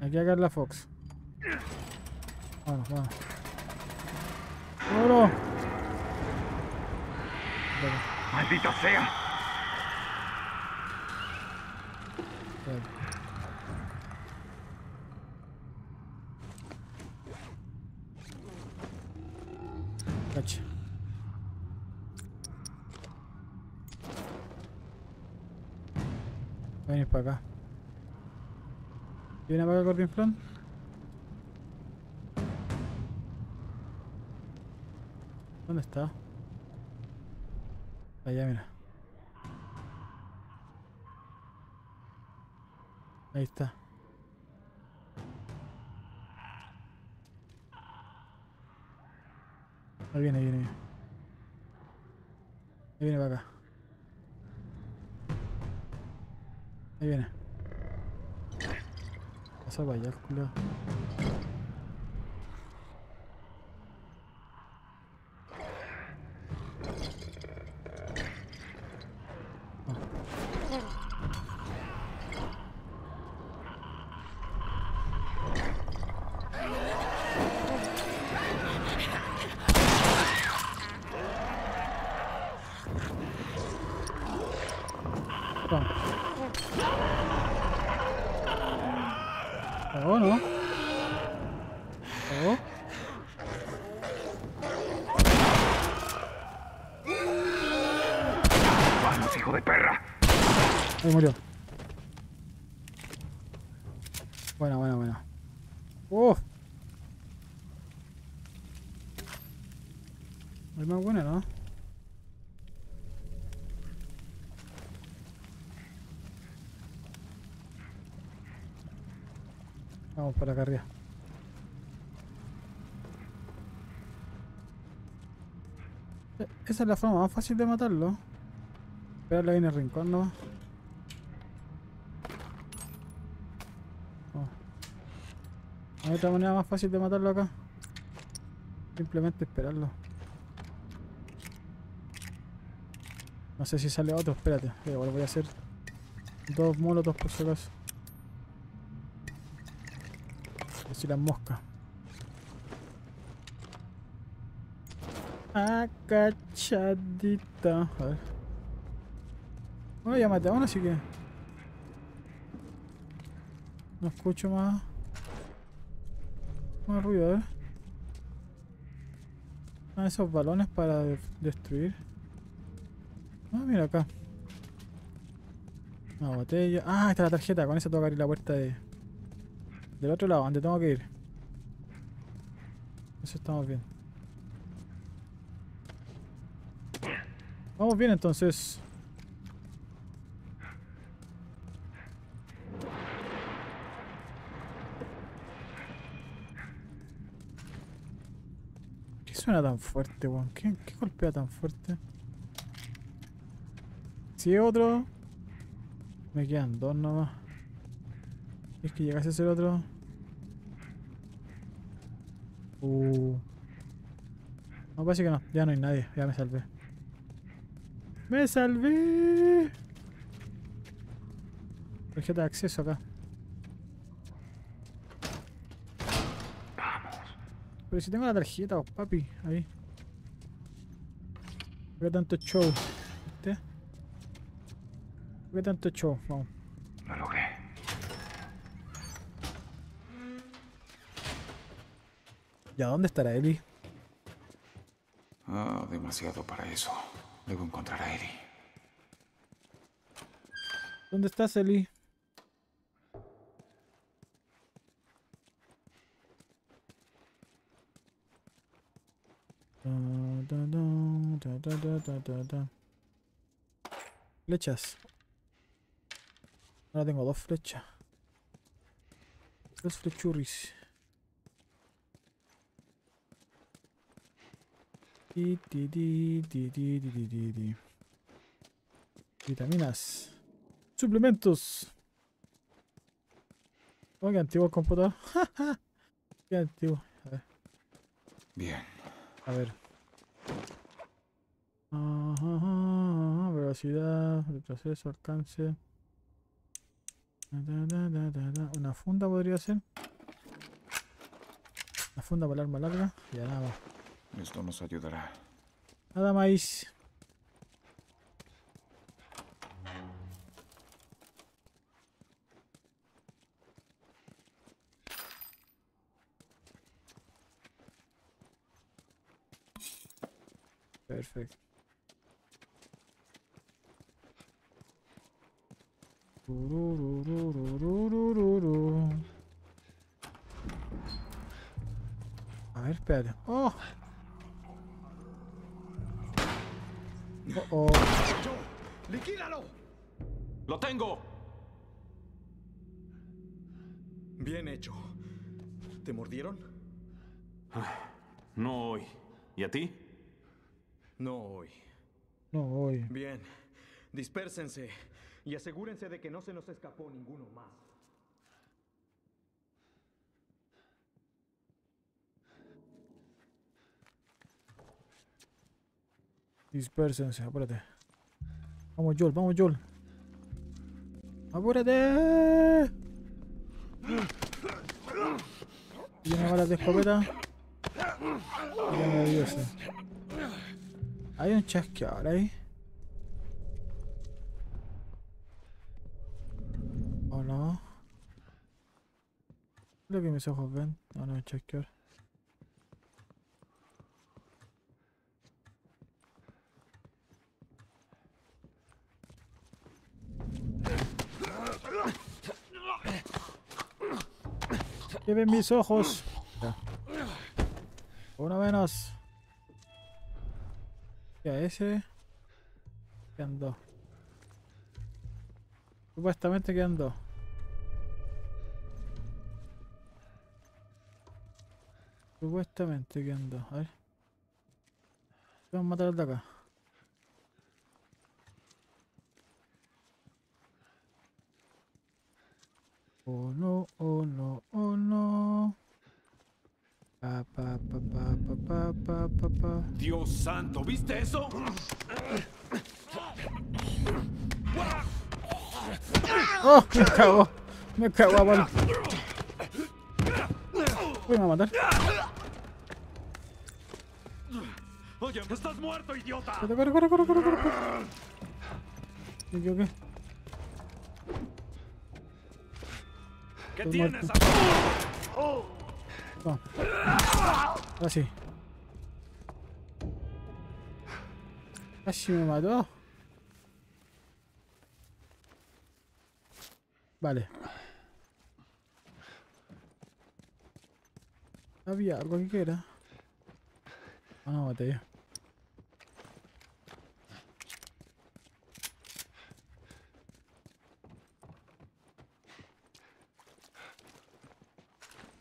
Aquí acá la Fox. ¡Oro! ¡Maldita sea! Venir para acá. ¿Viene para acá, Corpinflón? ¿Dónde está? Allá, mira. Ahí está. Ahí viene, ahí viene, ahí viene. Para acá. Ahí viene. Pasa para allá, culo. Toma. Oh, no. Oh. ¡Vamos, hijo de perra! Ahí murió. Buena, buena, buena. ¡Oh! Hay más buena, ¿no? Para acá arriba. Esa es la forma más fácil de matarlo. Esperarlo ahí en el rincón. Oh. ¿Hay otra manera más fácil de matarlo acá? Simplemente esperarlo. No sé si sale otro, espérate. Igual voy a hacer dos molotos por si acaso. A ver si las moscas. Acachadita. A ver. Bueno, ya maté a uno, así que. No escucho más. Más ruido, a ver. Ah, esos balones para de- destruir. Ah, mira acá. Una botella. Ah, está la tarjeta. Con esa que abrir la puerta de. Del otro lado, donde tengo que ir. Eso estamos bien. Vamos bien entonces. ¿Qué suena tan fuerte, weón? ¿Qué, ¿Qué golpea tan fuerte? Si es otro... Me quedan dos nomás. Es que llegase a ser otro... Uh... No, parece que no. Ya no hay nadie. Ya me salvé. ¡Me salvé! Tarjeta de acceso acá. Pero si tengo la tarjeta, oh, papi, ahí. ¿Por qué tanto show? ¿Viste? ¿Por qué tanto show? Vamos. Lo logré. ¿Ya dónde estará Eli? Ah, demasiado para eso. Debo encontrar a Eddie. ¿Dónde estás, ta. Flechas. Ahora tengo dos flechas. Dos flechurris. Vitaminas. Suplementos. Oh, qué antiguo el computador. qué antiguo. A ver. Bien. A ver. Ajá, ajá, ajá, velocidad, retroceso, alcance. Una funda podría ser. Una funda para el arma larga. Ya nada más. Esto nos ayudará. Nada más. Perfecto. A ver, espérate. ¡Oh! Oh, oh. ¡Liquídalo! ¡Lo tengo! Bien hecho. ¿Te mordieron? No hoy. ¿Y a ti? No hoy. No voy. Bien. Dispérsense y asegúrense de que no se nos escapó ninguno más. Dispérsense, apúrate. Vamos, Joel, vamos, Joel. ¡Apúrate! Tiene balas de escopeta. Hay un chasqueador ahí. ¿O no? Lo que mis ojos ven. No, no, chasqueador. ¿Qué ven mis ojos? Uno menos. Ya, ese. Quedan dos. Supuestamente quedan dos. Supuestamente quedan dos. A ver. Vamos a matar de acá. Oh no, oh no, oh no. Pa, pa, pa, Dio santo, vi steso! Oh, me cago. Me cago, ah, abuelo. Uy, me va a matar. Oye, estás muerto, idiota. Corre, corre, corre, corre, corre. ¿Y yo qué? ¿Qué Estoy tienes? muerto. No. Ahora sí. Casi me mató. Vale. Había algo que quiera. Ah, no, botella.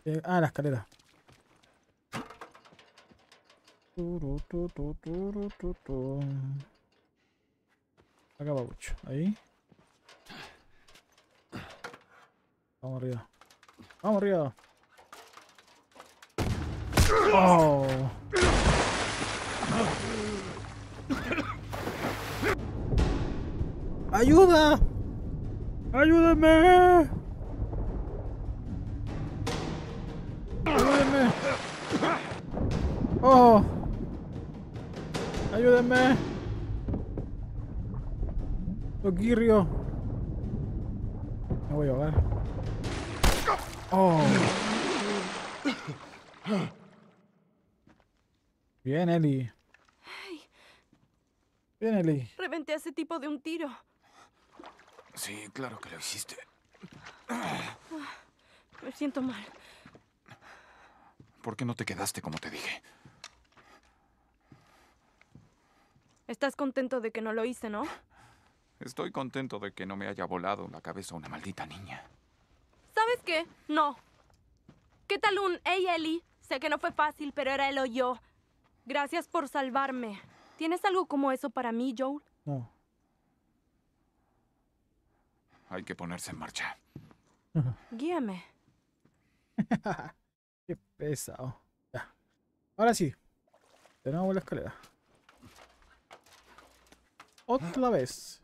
Eh, ah, la escalera. Acá va mucho. Ahí. Vamos arriba. Vamos arriba. Oh. ¡Ayuda! ¡Ayúdenme! ¡Oh! ¡Ayúdenme! ¡Loquirrio! Me voy a ahogar. ¡Oh! Bien, Eli. Bien, Eli. Reventé a ese tipo de un tiro. Sí, claro que lo hiciste. Me siento mal. ¿Por qué no te quedaste como te dije? ¿Estás contento de que no lo hice, no? Estoy contento de que no me haya volado en la cabeza una maldita niña. ¿Sabes qué? No. ¿Qué tal un Hey Ellie? Sé que no fue fácil, pero era él o yo. Gracias por salvarme. ¿Tienes algo como eso para mí, Joel? No. Hay que ponerse en marcha. Guíame. Qué pesado. Ya. Ahora sí. Tenemos la escalera. Otra vez.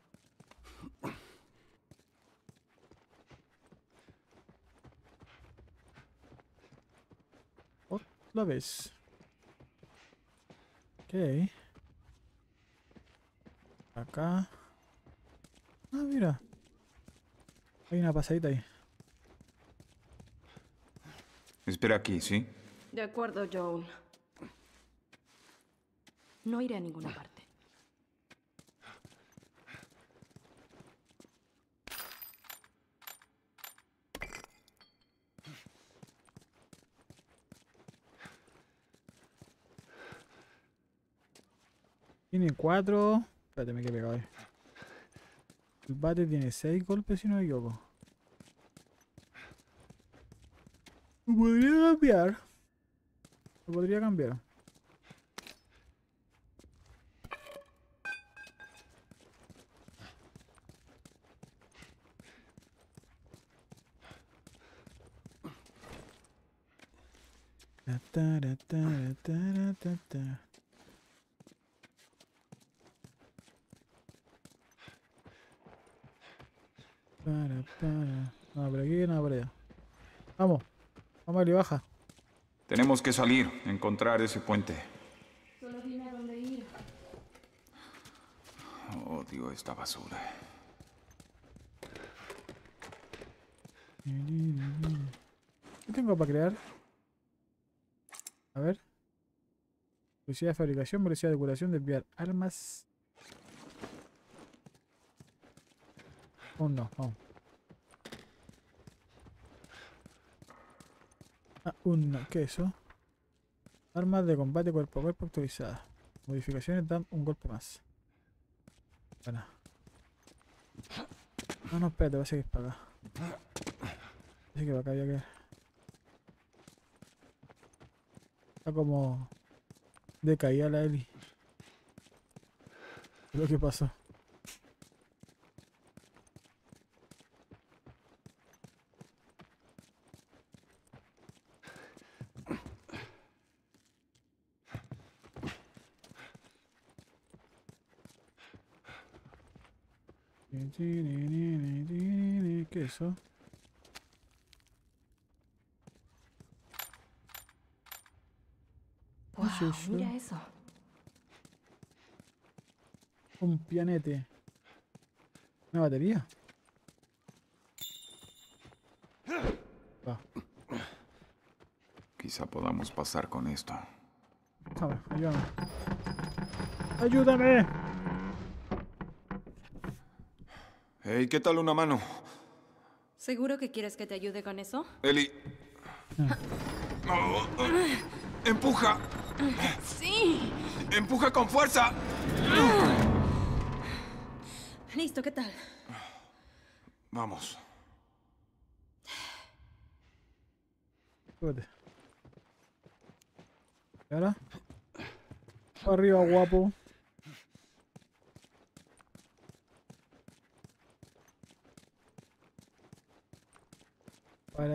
Otra vez. Ok. Acá. Ah, mira. Hay una pasadita ahí. Espera aquí, ¿sí? De acuerdo, Joel. No iré a ninguna parte. Tiene cuatro. Espérate, me quedé pegado. El bate tiene seis golpes si no me equivoco. Lo podría cambiar. Lo podría cambiar. Para, para. Nada por aquí, nada por allá. Vamos. Vamos, Eli, baja. Tenemos que salir, encontrar ese puente. Solo dime a dónde ir. Odio esta basura. ¿Qué tengo para crear? A ver. Velocidad de fabricación, velocidad de curación, desviar armas. Oh, no, vamos. Ah, un ¿qué es eso? Armas de combate cuerpo a cuerpo actualizadas. Modificaciones dan un golpe más. Bueno. No, no, espérate, parece que es para acá. Parece que para acá había que... Está como... Decaída la Eli. ¿Qué es lo que pasó? ¿Qué es eso? Wow, ¿Qué es eso? mira eso. Un pianete. ¿Una batería? Va, Quizá podamos pasar con esto. vamos, ayúdame. ¡Ayúdame! Hey, ¿qué tal una mano? ¿Seguro que quieres que te ayude con eso? Eli. Oh, oh. ¡Empuja! Sí. ¡Empuja con fuerza! Listo, ¿qué tal? Vamos. ¿Y ahora? Arriba, guapo. Para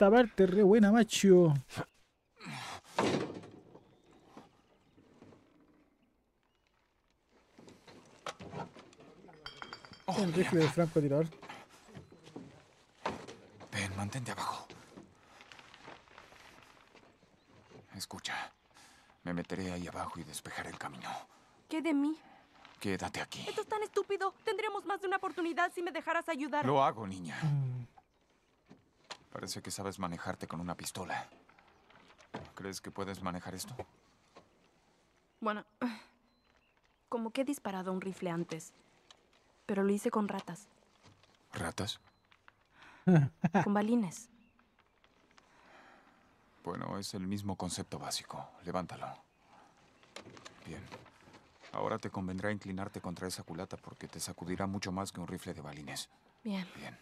esta parte re buena. Macho. El rifle del francotirador. Ven, mantente abajo. Escucha. Me meteré ahí abajo y despejaré el camino. ¿Qué de mí? Quédate aquí. Esto es tan estúpido. Tendríamos más de una oportunidad si me dejaras ayudar. Lo hago, niña. Parece que sabes manejarte con una pistola. ¿Crees que puedes manejar esto? Bueno, como que he disparado un rifle antes. Pero lo hice con ratas, ¿Ratas? con balines. Bueno, es el mismo concepto básico. Levántalo. Bien. Ahora te convendrá inclinarte contra esa culata porque te sacudirá mucho más que un rifle de balines. Bien. Bien.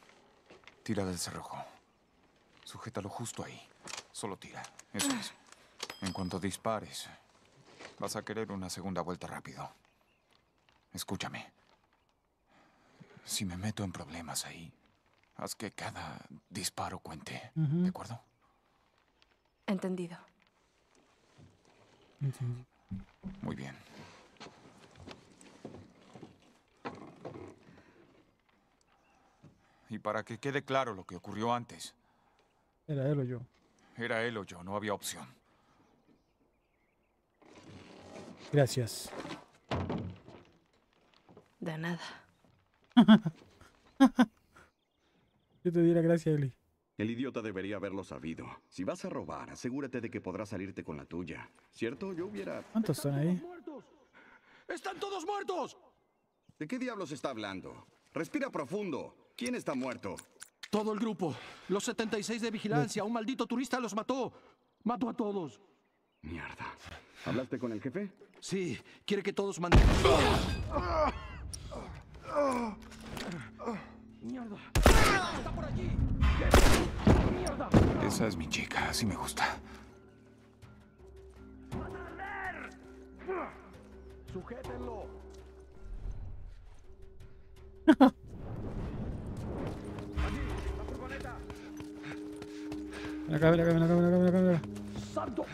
Tira del cerrojo. Sujétalo justo ahí. Solo tira. Eso es. En cuanto dispares, vas a querer una segunda vuelta rápido. Escúchame. Si me meto en problemas ahí, haz que cada disparo cuente. ¿De acuerdo? Entendido. Muy bien. Y para que quede claro lo que ocurrió antes, Era él o yo. era él o yo, no había opción. Gracias. De nada. Yo te diera gracias, Eli. El idiota debería haberlo sabido. Si vas a robar, asegúrate de que podrás salirte con la tuya. ¿Cierto? Yo hubiera... ¿Cuántos son ahí? ¡Están todos muertos! ¿De qué diablos está hablando? Respira profundo. ¿Quién está muerto? Todo el grupo. Los 76 de vigilancia. Un maldito turista los mató. Mató a todos. Mierda. ¿Hablaste con el jefe? Sí, quiere que todos mantengamos. Mierda. Está por allí. Mierda. Esa es mi chica, así me gusta. Sujétenlo. acá, ven acá, ven acá, ven acá, ven acá, ven acá. ¡Santo!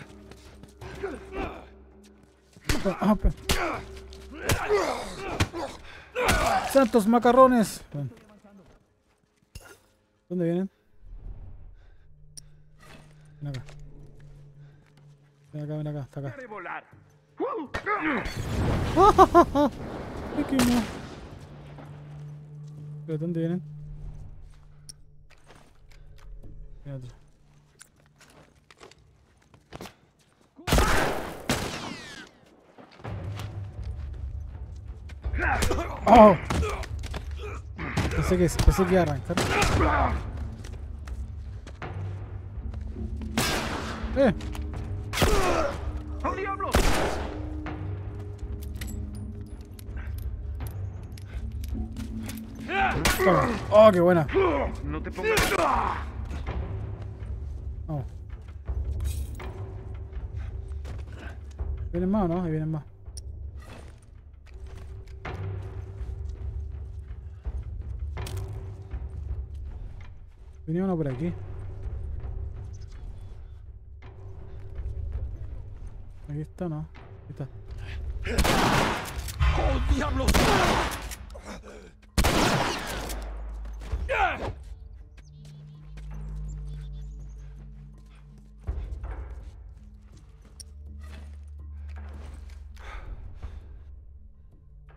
¡Santos macarrones! Ven. ¿Dónde vienen? Ven acá. Ven acá, ven acá, hasta acá. Pequeño. ¿De dónde vienen? Otro. ¡Oh! Pensé que, pensé que iba a arrancar. ¡Eh! ¡Oh. ¡Oh, qué buena! No te pongas... Vamos. ¿Vienen más o no? Ahí vienen más. Venía uno por aquí. Aquí está, ¿no? Ahí está. ¡Oh, diablos!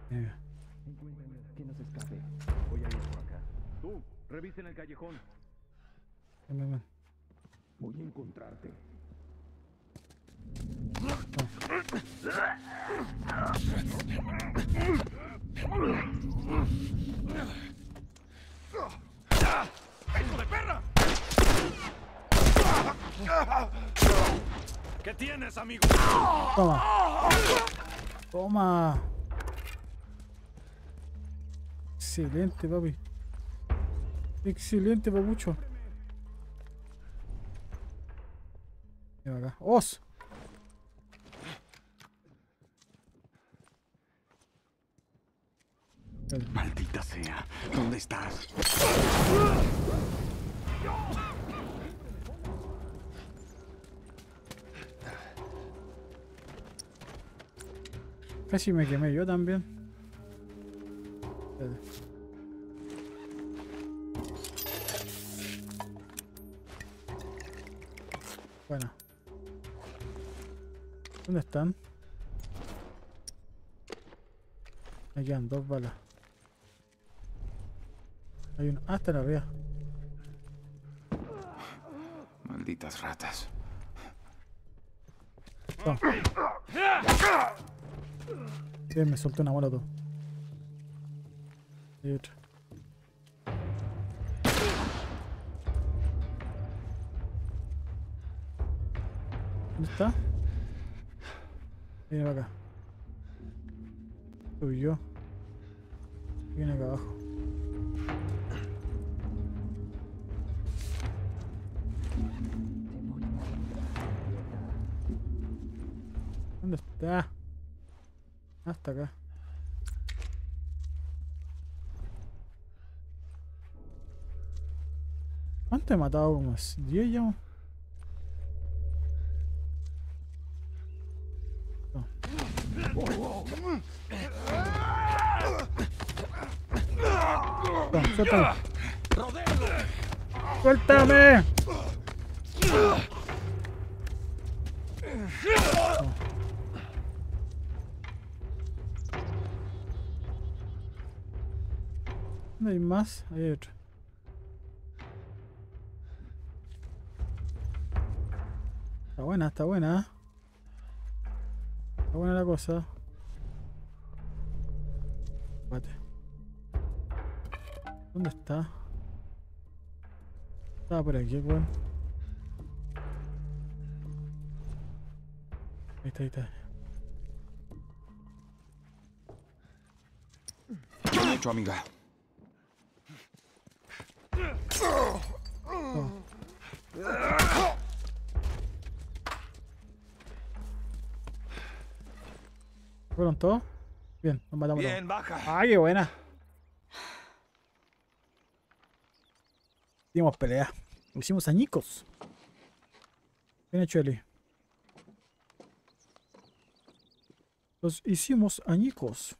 Venga. Que no se escape. Voy a ir por acá. Tú, revisen el callejón. Ven, ven, ven. Voy a encontrarte. ¿Qué tienes, amigo? Toma. Toma. Excelente, papi. Excelente, papucho. Os. Maldita sea, ¿dónde estás? Casi me quemé yo también. Están? Me quedan dos balas. Hay uno. Ah, está en arriba. Malditas ratas. Bien, me soltó una bola todo. Hay otra. ¿Dónde está? Viene para acá. Subió. Viene acá abajo. ¿Dónde está? Hasta acá. ¿Cuánto he matado? Como 10 ya. No, suéltame. ¿Dónde hay más? Hay otro. Está buena, está buena. ¿eh? Está buena la cosa. Espérate. ¿Dónde está? Estaba por aquí, weón. Ahí está, ahí está. Bien hecho, amiga. ¿Fueron todos? Bien, nos matamos todos. Bien, baja. ¡Ah, qué buena! Hicimos pelea. Hicimos añicos. Bien hecho, Eli. Los hicimos añicos.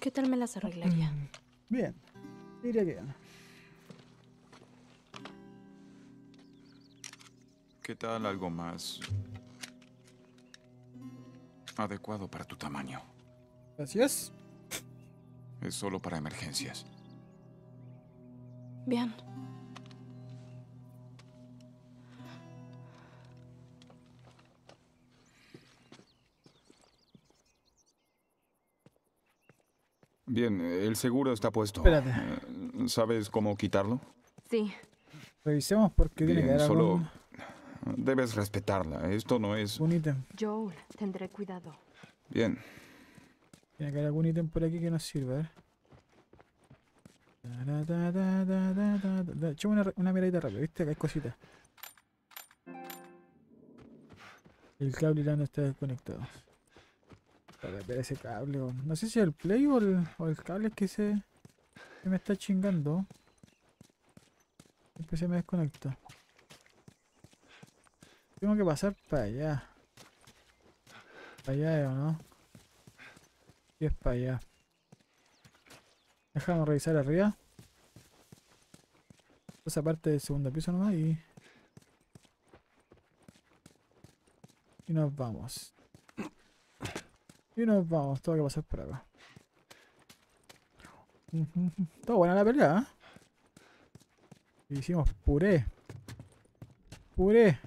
¿Qué tal me las arreglaría? Bien. Diría que bien. ¿Qué tal algo más adecuado para tu tamaño? Gracias. Es solo para emergencias. Bien. Bien, el seguro está puesto. Espérate. Eh, ¿Sabes cómo quitarlo? Sí. Revisemos porque tiene que haber solo algún, debes respetarla. Esto no es... algún ítem. Joel, tendré cuidado. Bien, Tiene que haber algún ítem por aquí que nos sirva, a ver. Da, da, da, da, da, da, da, da. Echemos una, una miradita rápido, ¿viste? Acá hay cositas. El cable y la no está desconectado. Para ver ese cable. No sé si es el play o el, o el cable que se, que me está chingando. Siempre se me desconecta. Tengo que pasar para allá. Para allá, ¿o no? Y es para allá. Déjame revisar arriba. Esa parte del segundo piso nomás y... Y nos vamos. Y nos vamos. Tengo que pasar por acá. Está buena la pelea, ¿eh? Hicimos puré. Puré.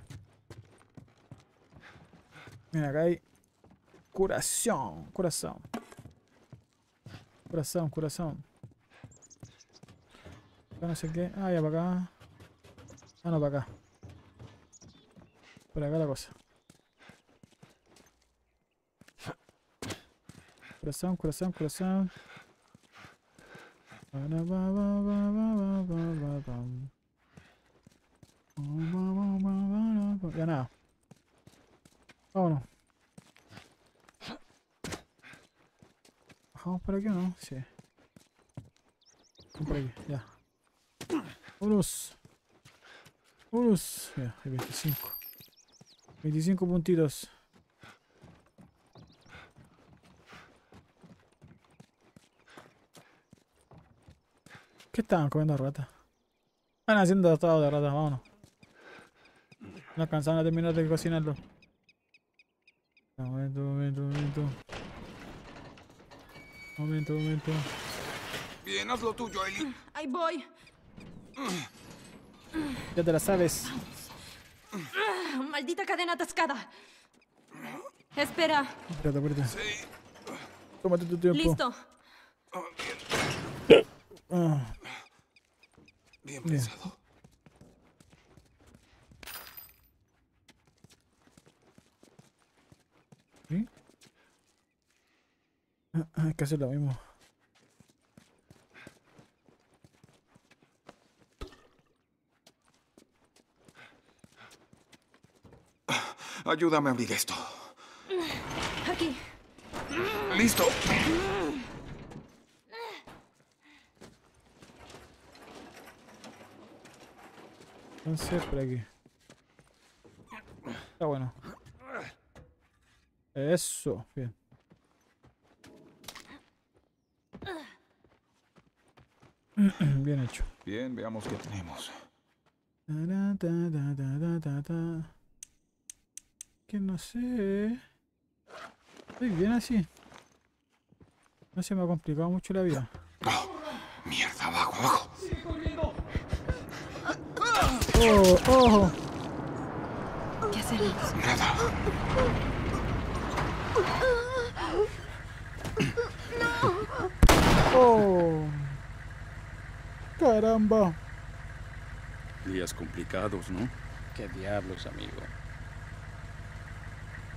Minagai. Coração, coração. Coração, coração. Não sei o que. Ah, ia pagar. Ah, não, pagar. Por acá la cosa. Coração, coração, coração. não. Vámonos. ¿Bajamos por aquí o no? Sí. Por aquí, ya. Unos. Unos. Ya, hay 25. 25 puntitos. ¿Qué estaban comiendo ratas? Están haciendo estado de ratas, vámonos. No alcanzaron a terminar de cocinarlo. Momento, momento, momento. Momento, momento. Bien, haz lo tuyo, Eli. Ahí voy. Ya te la sabes. Maldita cadena atascada. Espera. Espérate, espérate. Tómate tu tiempo. Listo. Ah, Bien Bien. pensado. ¿sí? Ah, hay que hacer lo mismo. Ayúdame a abrir esto. Aquí. ¡Listo! Entonces, por aquí. Está bueno. Eso, bien. Bien hecho. Bien, veamos qué tenemos. Que no sé. Estoy bien así. No se me ha complicado mucho la vida. Mierda, abajo, abajo. ¡Oh! ¡Oh! ¿Qué hacemos? Nada. ¡Oh! ¡Caramba! Días complicados, ¿no? ¿Qué diablos, amigo?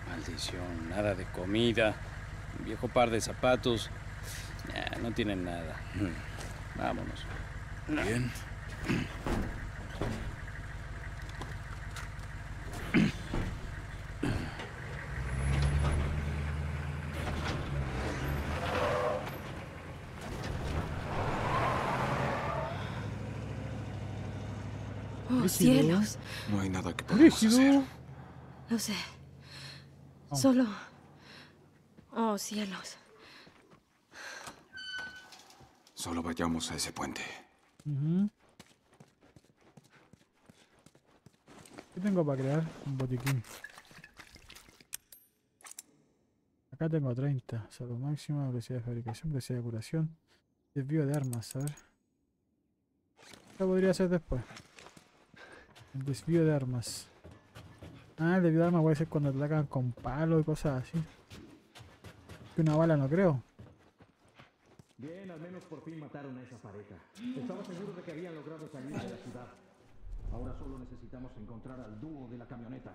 Maldición, nada de comida, un viejo par de zapatos. Nah, no tienen nada. Vámonos. Bien. Oh, Rígido. cielos. No hay hacer. Lo sé. Oh. Solo. Oh, cielos. Solo vayamos a ese puente. ¿Qué tengo para crear? Un botiquín. Acá tengo 30. Salud máxima, velocidad de fabricación, velocidad de curación. Desvío de armas, a ver. Esto podría ser después. El desvío de armas. Ah, el de armas puede ser cuando atacan con palo y cosas así. Que una bala no creo. Bien, al menos por fin mataron a esa pareja. Estaba seguro de que habían logrado salir de la ciudad. Ahora solo necesitamos encontrar al dúo de la camioneta.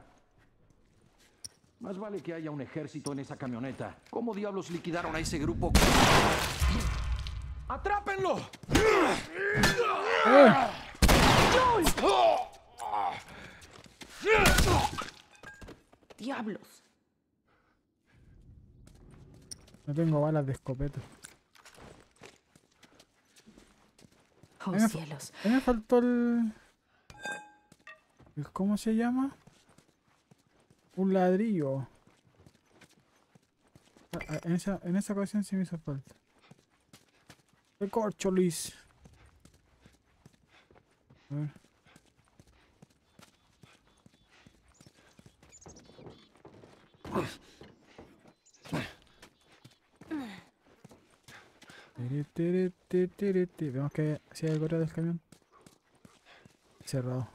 Más vale que haya un ejército en esa camioneta. ¿Cómo diablos liquidaron a ese grupo? ¡Atrápenlo! Diablos. No tengo balas de escopeta. Oh, Venga, cielos. Me faltó el... el- ¿Cómo se llama? Un ladrillo. Ah, ah, En esa, en esa ocasión sí me hizo falta. El corcholis. A ver. Vemos que si hay algo del camión. Cerrado.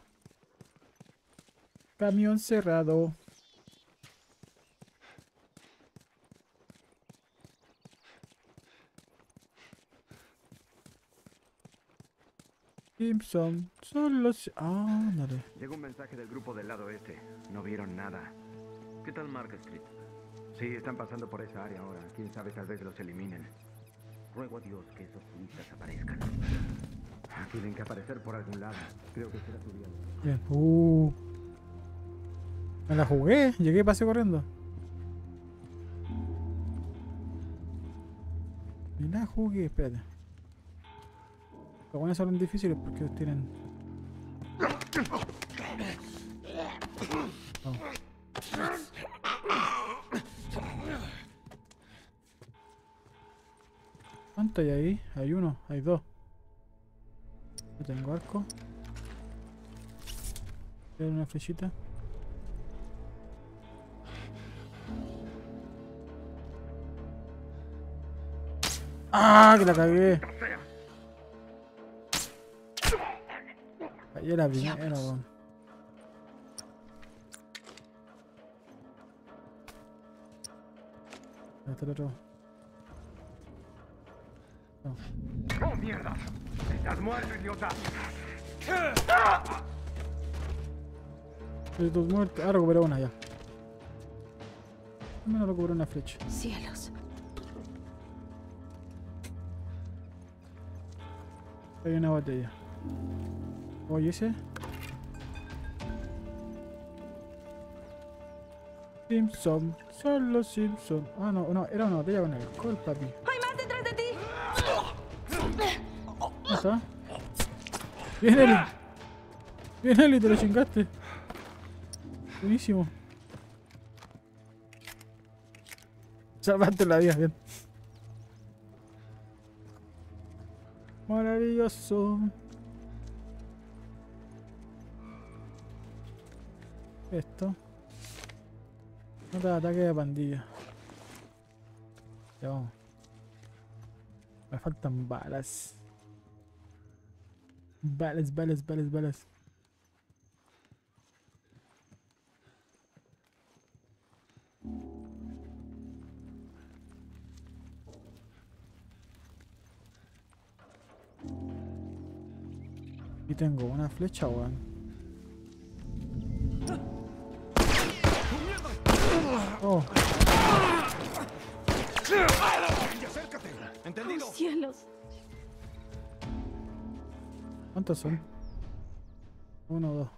Camión cerrado. Simpson, solo. Ah, dale. Llegó un mensaje del grupo del lado este. No vieron nada. ¿Qué tal Mark Street? Sí, están pasando por esa área ahora. Quién sabe, tal vez los eliminen. Ruego a Dios que esos turistas aparezcan. Ah, Tienen que aparecer por algún lado. Creo que será su día. Bien. Uh. Me la jugué. Llegué y pasé corriendo. Ni la jugué, espérate. Los buenos son difíciles porque ellos tienen. Vamos. ¿Cuánto hay ahí? Hay uno, hay dos. Yo tengo arco. Una flechita. ¡Ah! Que la cagué. Cayó la primera, weón. Ahí está el otro. No. ¡Oh, mierda! ¡Estás muerto, idiota! De tus muertes. Ah, recuperé una ya. Al menos recuperé una flecha. Cielos. Hay una botella. Oye, ese. Simpson, solo Simpson. Ah, no, no, era una botella con alcohol, papi. ¡Hay más detrás de ti! ¿Dónde está? Bien, Eli. Bien, Eli, te lo chingaste. Buenísimo. Salvaste la vida, bien. Maravilloso. Esto. No te ataque de pandilla. Ya vamos. Me faltan balas. Balas, balas, balas, balas. Y tengo una flecha, weón. Oh. ¿Entendido? ¡Oh, cielos! ¿cuántos son? Uno, dos.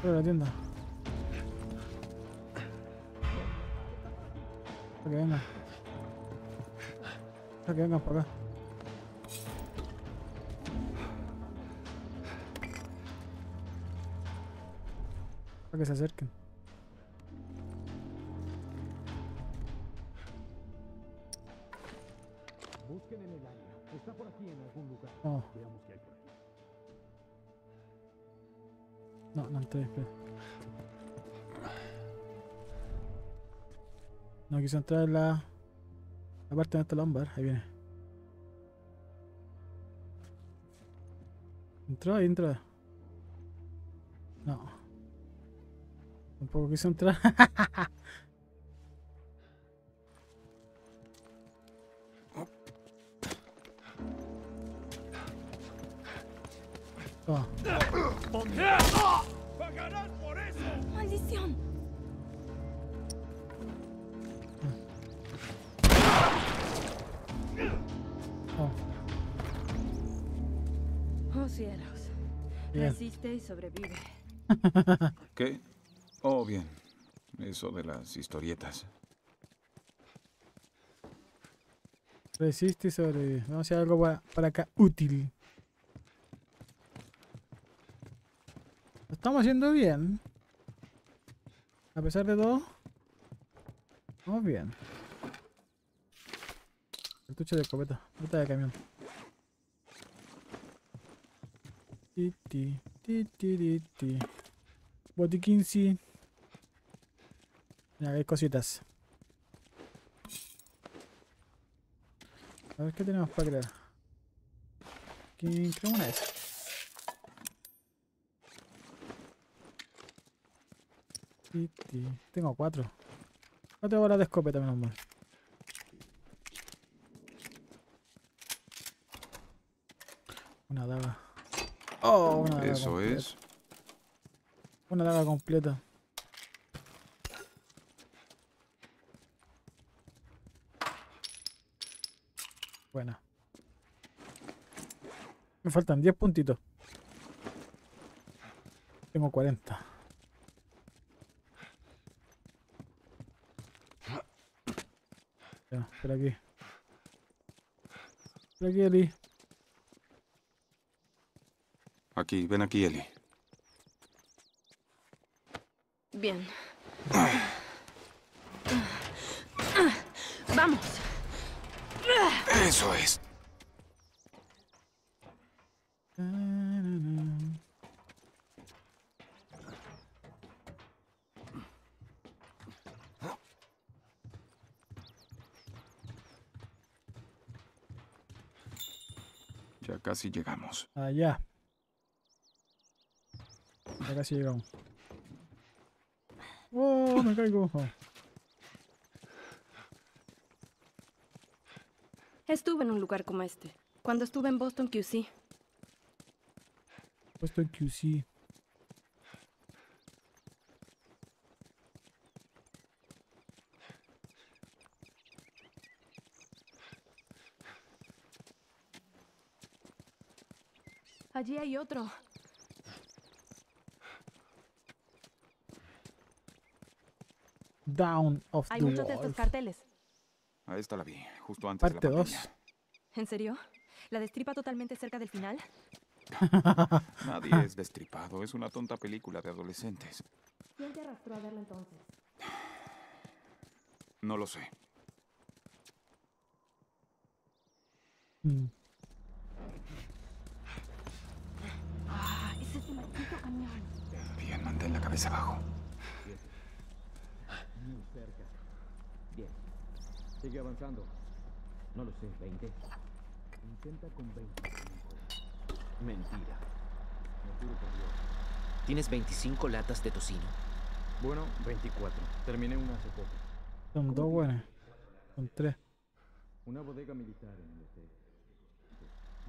Fuera de la tienda. Para que vengan. Para que vengan para acá. Para que se acerquen. Busquen en el área. Está por aquí en algún lugar. Oh, Veamos qué hay por aquí. no, no estoy, espera. No quiso entrar en la, la parte donde está el ámbar. Ahí viene. ¿Entró? Entra. No. Tampoco quiso entrar. Toma. ¡Pagarás por eso! ¡Maldición! Oh, ¡Oh, cielos! Resiste y sobrevive. ¿Qué? Oh, bien. Eso de las historietas. resiste y sobrevive. Vamos a hacer algo para, para acá útil. Lo estamos haciendo bien. A pesar de todo. Vamos bien. Cartucho de escopeta. Ruta de camión. Ti, ti, ti, ti, ti. Hay cositas. A ver qué tenemos para crear. Aquí creo una ti. Tengo cuatro. Cuatro bolas de escopeta, menos mal. Una daga. Oh, una daga Eso completa. es. Una daga completa. Buena. Me faltan 10 puntitos. Tengo 40. Ya, espera aquí. Espera aquí, Eli. Aquí, ven aquí, Eli. Bien. Vamos. Eso es. Ya casi llegamos. Allá. Ya casi llegamos. ¡Oh, me caigo! Oh. Estuve en un lugar como este. Cuando estuve en Boston QC. Puesto en QC. Allí hay otro. Down of Hay the muchos de estos Wolf. carteles. A esta la vi, justo antes Parte de la 2. pandemia. ¿En serio? ¿La destripa totalmente cerca del final? Nadie es destripado, es una tonta película de adolescentes. ¿Quién te arrastró a verla entonces? No lo sé. Mm. Ah, ese es el maldito camión. Bien, mantén la cabeza abajo. Muy cerca. Bien. Sigue avanzando. No lo sé, 20. Intenta con 25. Mentira. Me juro por Dios. ¿Tienes 25 latas de tocino? Bueno, 24. Terminé una hace poco. Son dos buenas. Son tres. Una bodega militar en el hotel.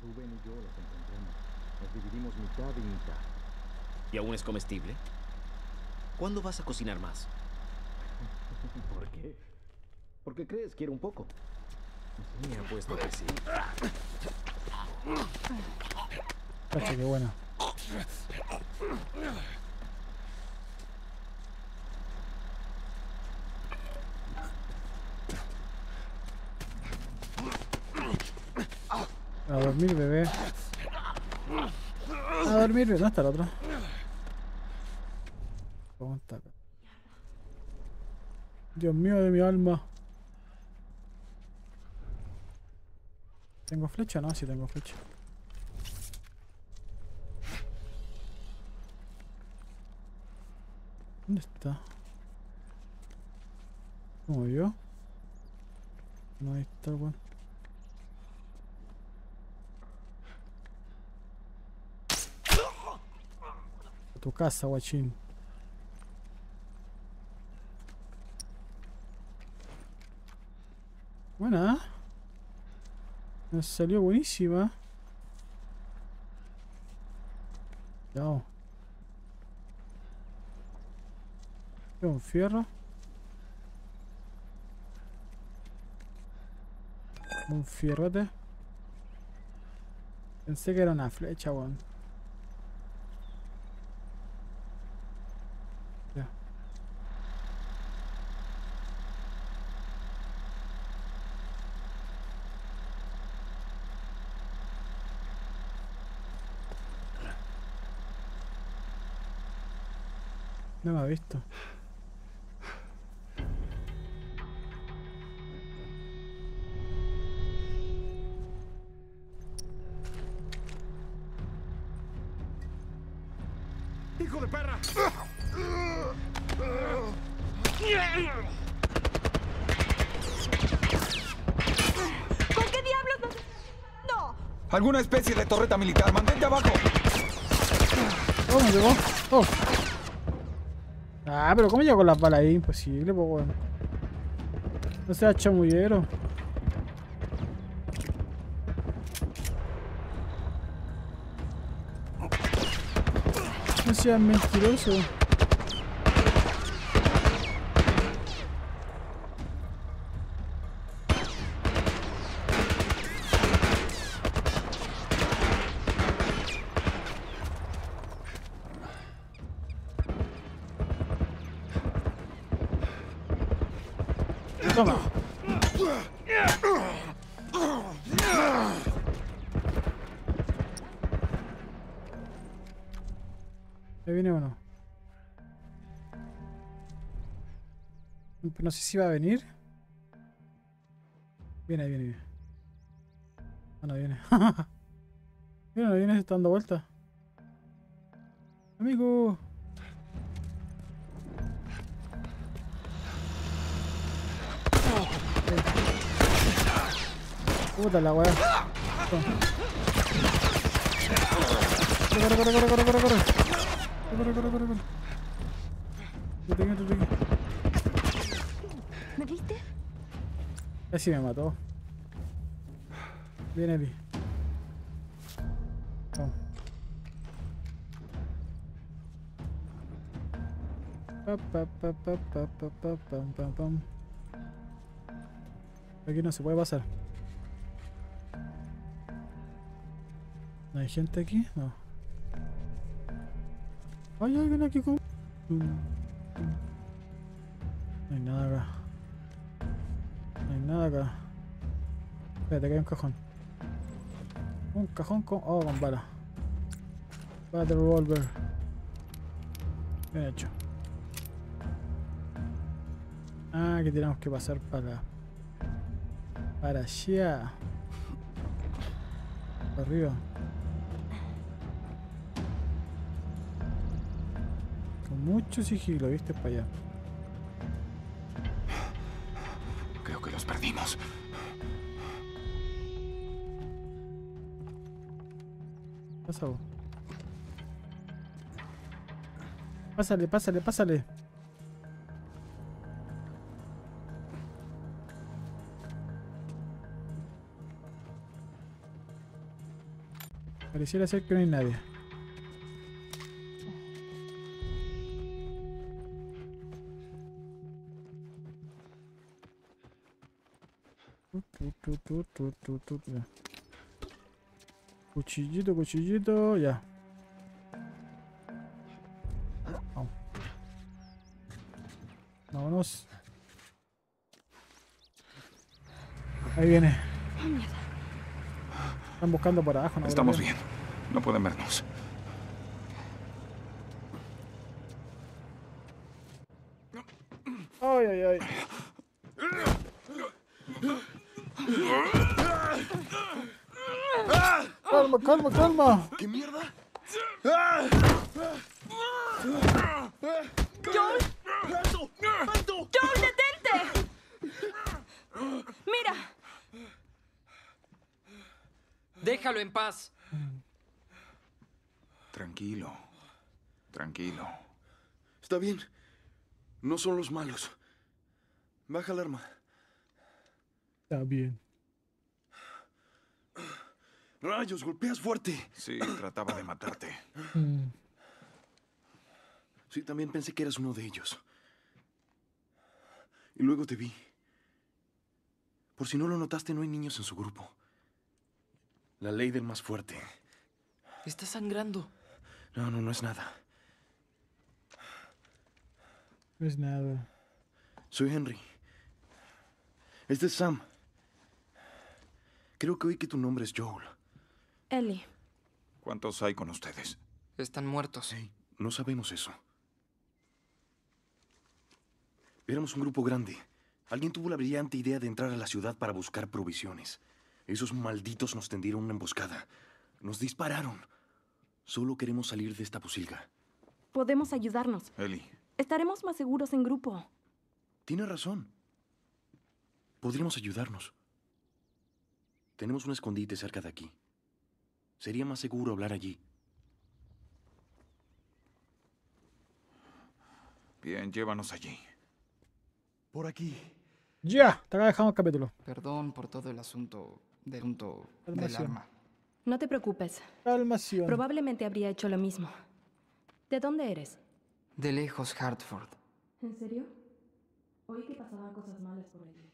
Rubén y yo las encontramos. Las dividimos mitad y mitad. ¿Y aún es comestible? ¿Cuándo vas a cocinar más? ¿Por qué? ¿Por qué crees? Quiero un poco. Me apuesto que sí. Cacha, qué buena. A dormir, bebé. A dormir, bebé. ¿Dónde está el otro? ¿Cómo está acá? Dios mío de mi alma. ¿Tengo flecha? No, sí tengo flecha. ¿Dónde está? ¿Cómo yo? No, ahí está. A tu casa, guachín. Buena. ¿eh? Nos salió buenísima. Chao. Un fierro. Un fierrote. Pensé que era una flecha. Ya. No me ha visto. ¡Hijo de perra! ¿Con qué diablos no? ¡No! ¿Alguna especie de torreta militar? ¡Mantente abajo! Oh, me llegó. Oh. Ah, pero ¿cómo llegó con las balas ahí? Imposible, pues, weón. No sea chamullero. No seas mentiroso. No sé si va a venir. Viene, viene, viene. Ah, no viene. Mira, no viene, se está dando vuelta. Amigo. Puta la weá. Corre, corre, corre, corre, corre, corre. Corre, corre, corre, corre. Tengo. ¿Me viste? Casi me mató. Viene Eli. Aquí no se puede pasar. ¿No hay gente aquí? No. ¿Hay alguien aquí con...? No hay nada acá. Hay nada acá. Espérate, que hay un cajón. Un cajón con... Oh, con bala. Battle revolver. Bien hecho. Ah, que tenemos que pasar para... Para allá. Para arriba. Con mucho sigilo, viste, para allá. Perdimos. Pasa. Pásale, pásale, pásale. Pareciera ser que no hay nadie. Tu. Cuchillito, cuchillito, ya. Vamos. Vámonos. Ahí viene. Están buscando por abajo, ¿no? Estamos bien. No pueden vernos. Ay, ay, ay. Calma, calma. ¿Qué mierda? ¡Joel! ¡Joel, detente! ¡Mira! Déjalo en paz. Tranquilo. Tranquilo. Está bien. No son los malos. Baja el arma. Está bien. Rayos, golpeas fuerte. Sí, trataba de matarte. Mm. Sí, también pensé que eras uno de ellos. Y luego te vi. Por si no lo notaste, no hay niños en su grupo. La ley del más fuerte. Está sangrando. No, no, no es nada. No es nada. Soy Henry. Este es Sam. Creo que oí que tu nombre es Joel. Ellie. ¿Cuántos hay con ustedes? Están muertos. No sabemos eso. Éramos un grupo grande. Alguien tuvo la brillante idea de entrar a la ciudad para buscar provisiones. Esos malditos nos tendieron una emboscada. Nos dispararon. Solo queremos salir de esta posilga. Podemos ayudarnos. Eli, Estaremos más seguros en grupo. Tiene razón. Podríamos ayudarnos. Tenemos un escondite cerca de aquí. Sería más seguro hablar allí. bien, llévanos allí. Por aquí. Ya, hasta acá dejamos el capítulo. Perdón por todo el asunto del asunto del arma. No te preocupes. Calmación. Probablemente habría hecho lo mismo. ¿De dónde eres? De lejos, Hartford. ¿En serio? Oí que pasaban cosas malas por allí.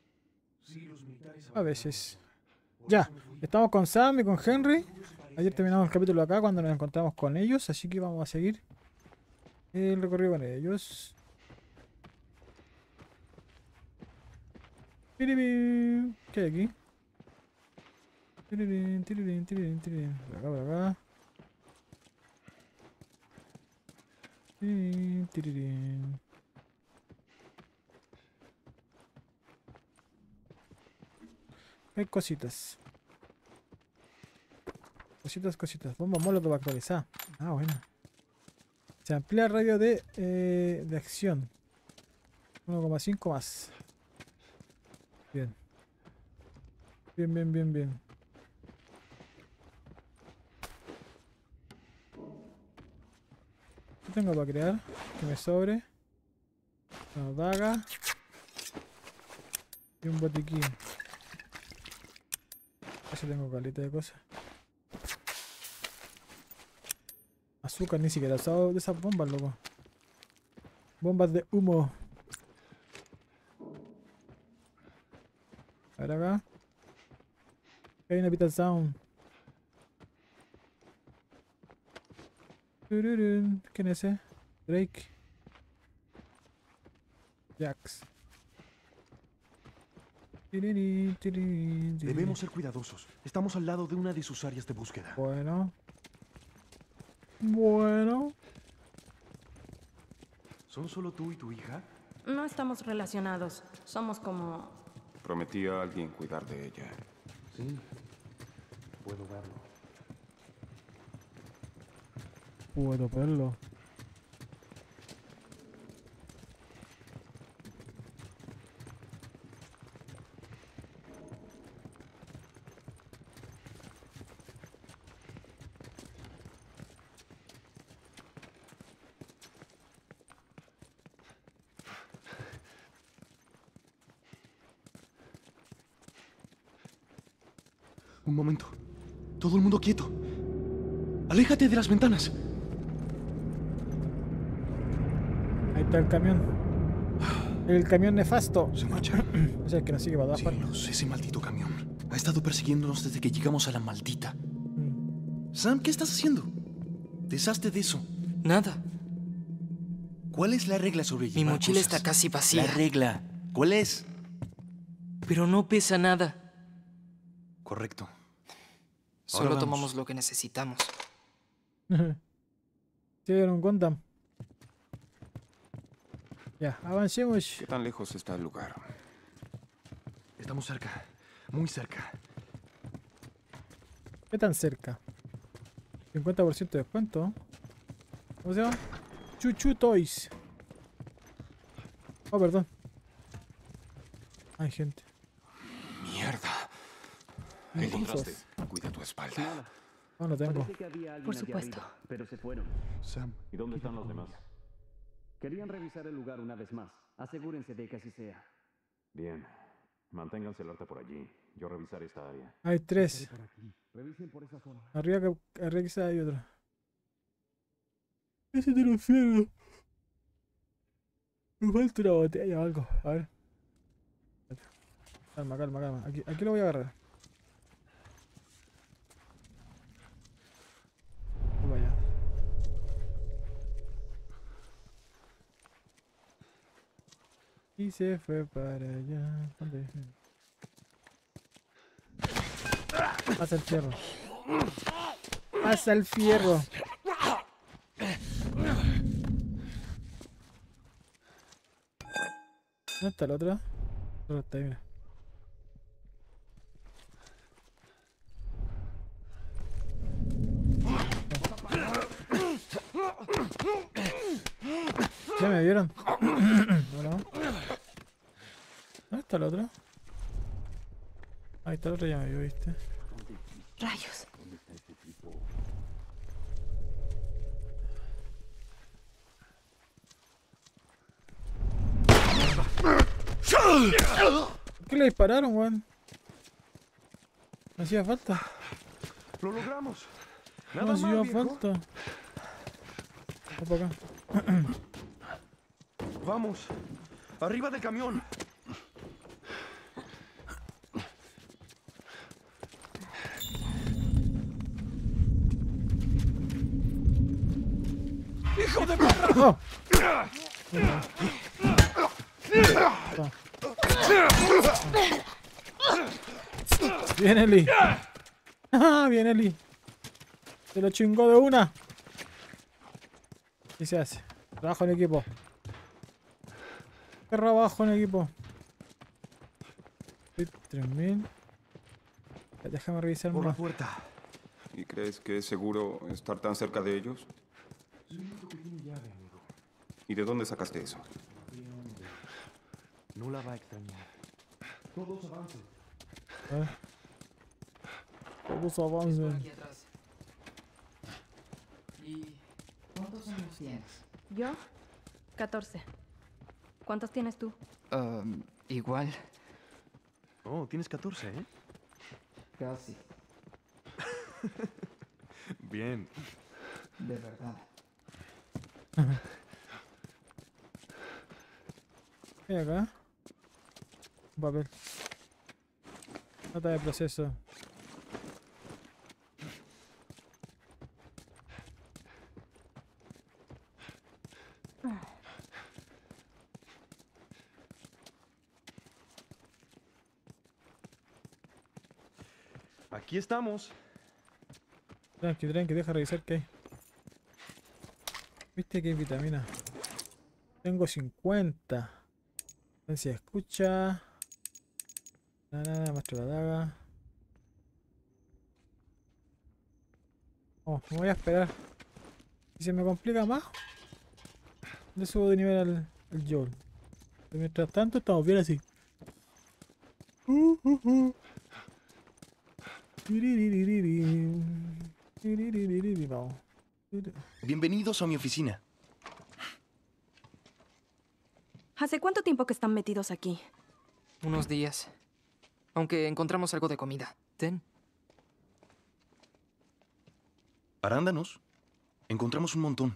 A veces. Ya, estamos con Sam y con Henry. Ayer terminamos el capítulo acá cuando nos encontramos con ellos, así que vamos a seguir el recorrido con ellos. ¿Qué hay aquí? Por acá, por acá. Hay cositas. Cositas, cositas. Bomba molotov actualizada. Ah, bueno. Se amplía el radio de, eh, de acción. 1,5 más. Bien. Bien, bien, bien, bien. ¿Qué tengo para crear? Que me sobre. Una daga. Y un botiquín. Así tengo caleta de cosas. Azúcar ni siquiera usado de esas bombas, loco. Bombas de humo. A ver acá. Hay una Vital Sound. ¿Quién es ese? Drake. Jax. Debemos ser cuidadosos. Estamos al lado de una de sus áreas de búsqueda. Bueno. Bueno. ¿Son solo tú y tu hija? No estamos relacionados. Somos como... Prometí a alguien cuidar de ella. Sí. Puedo verlo. Puedo verlo. Momento. Todo el mundo quieto. Aléjate de las ventanas. Ahí está el camión. El camión nefasto. Se marcha. o sea, el que nos sigue. Cielos, ese maldito camión. Ha estado persiguiéndonos desde que llegamos a la maldita. Mm. Sam, ¿qué estás haciendo? Deshazte de eso. Nada. ¿Cuál es la regla sobre Mi mochila cosas? está casi vacía. La regla. ¿Cuál es? Pero no pesa nada. Correcto. Solo vamos. tomamos lo que necesitamos. Se dieron cuenta. Ya, avancemos. ¿Qué tan lejos está el lugar? Estamos cerca. Muy cerca. ¿Qué tan cerca? 50% de descuento. ¿Cómo se llama? Chuchu Toys. Oh, perdón. Hay gente. Mierda. ¿Cómo Eli, sos? Cuida tu espalda. No, no tengo. Por supuesto. arriba, pero se fueron. Sam. ¿Y dónde están los demás? Querían revisar el lugar una vez más. Asegúrense de que así sea. Bien. Manténganse alerta por allí. Yo revisaré esta área. Hay tres. Revisen por esa zona. Arriba que arriba quizá hay otro. Ese te lo fierro. Me falta una botella o algo. A ver. Calma, calma, calma. Aquí, aquí lo voy a agarrar. Vaya. Y se fue para allá. ¿Dónde? Pasa el fierro. Pasa el fierro. ¿Dónde está el otro? Solo está ahí, mira. ¿Ya me vieron? ¿O no? ¿Dónde está el otro? Ahí está el otro, ya me vio, ¿viste? Rayos. ¿Por qué le dispararon, weón? No hacía falta. ¡Lo logramos! No hacía falta. Va para acá. Vamos. Arriba del camión. ¡Hijo de perra! Bien, Eli. Ah, bien, Eli. Se lo chingó de una. ¿Qué se hace? Trabajo en equipo. ¿Qué trabajo en equipo? 3000. Ya, Déjame revisar Por la más. puerta. ¿Y crees que es seguro estar tan cerca de ellos? ¿Y de dónde sacaste eso? No la va a extrañar. Todos avancen. Eh. Todos avancen. Aquí atrás. ¿Y cuántos años tienes? ¿Yo? 14. ¿Cuántos tienes tú? Um, igual. Oh, tienes 14, ¿eh? Casi. Bien. De verdad. ¿Qué acá? Un papel. Nota de proceso. Aquí estamos. Tranqui, tranqui, deja revisar qué hay. ¿Viste que hay vitamina? Tengo 50. Potencia de escucha. Nada, nada, muestra la daga. Oh, me voy a esperar. Si se me complica más, le subo de nivel al, al Joel. Mientras tanto, estamos bien así. Uh, uh, uh. Bienvenidos a mi oficina. ¿Hace cuánto tiempo que están metidos aquí? Unos días. Aunque encontramos algo de comida. Ten. Arándanos. Encontramos un montón.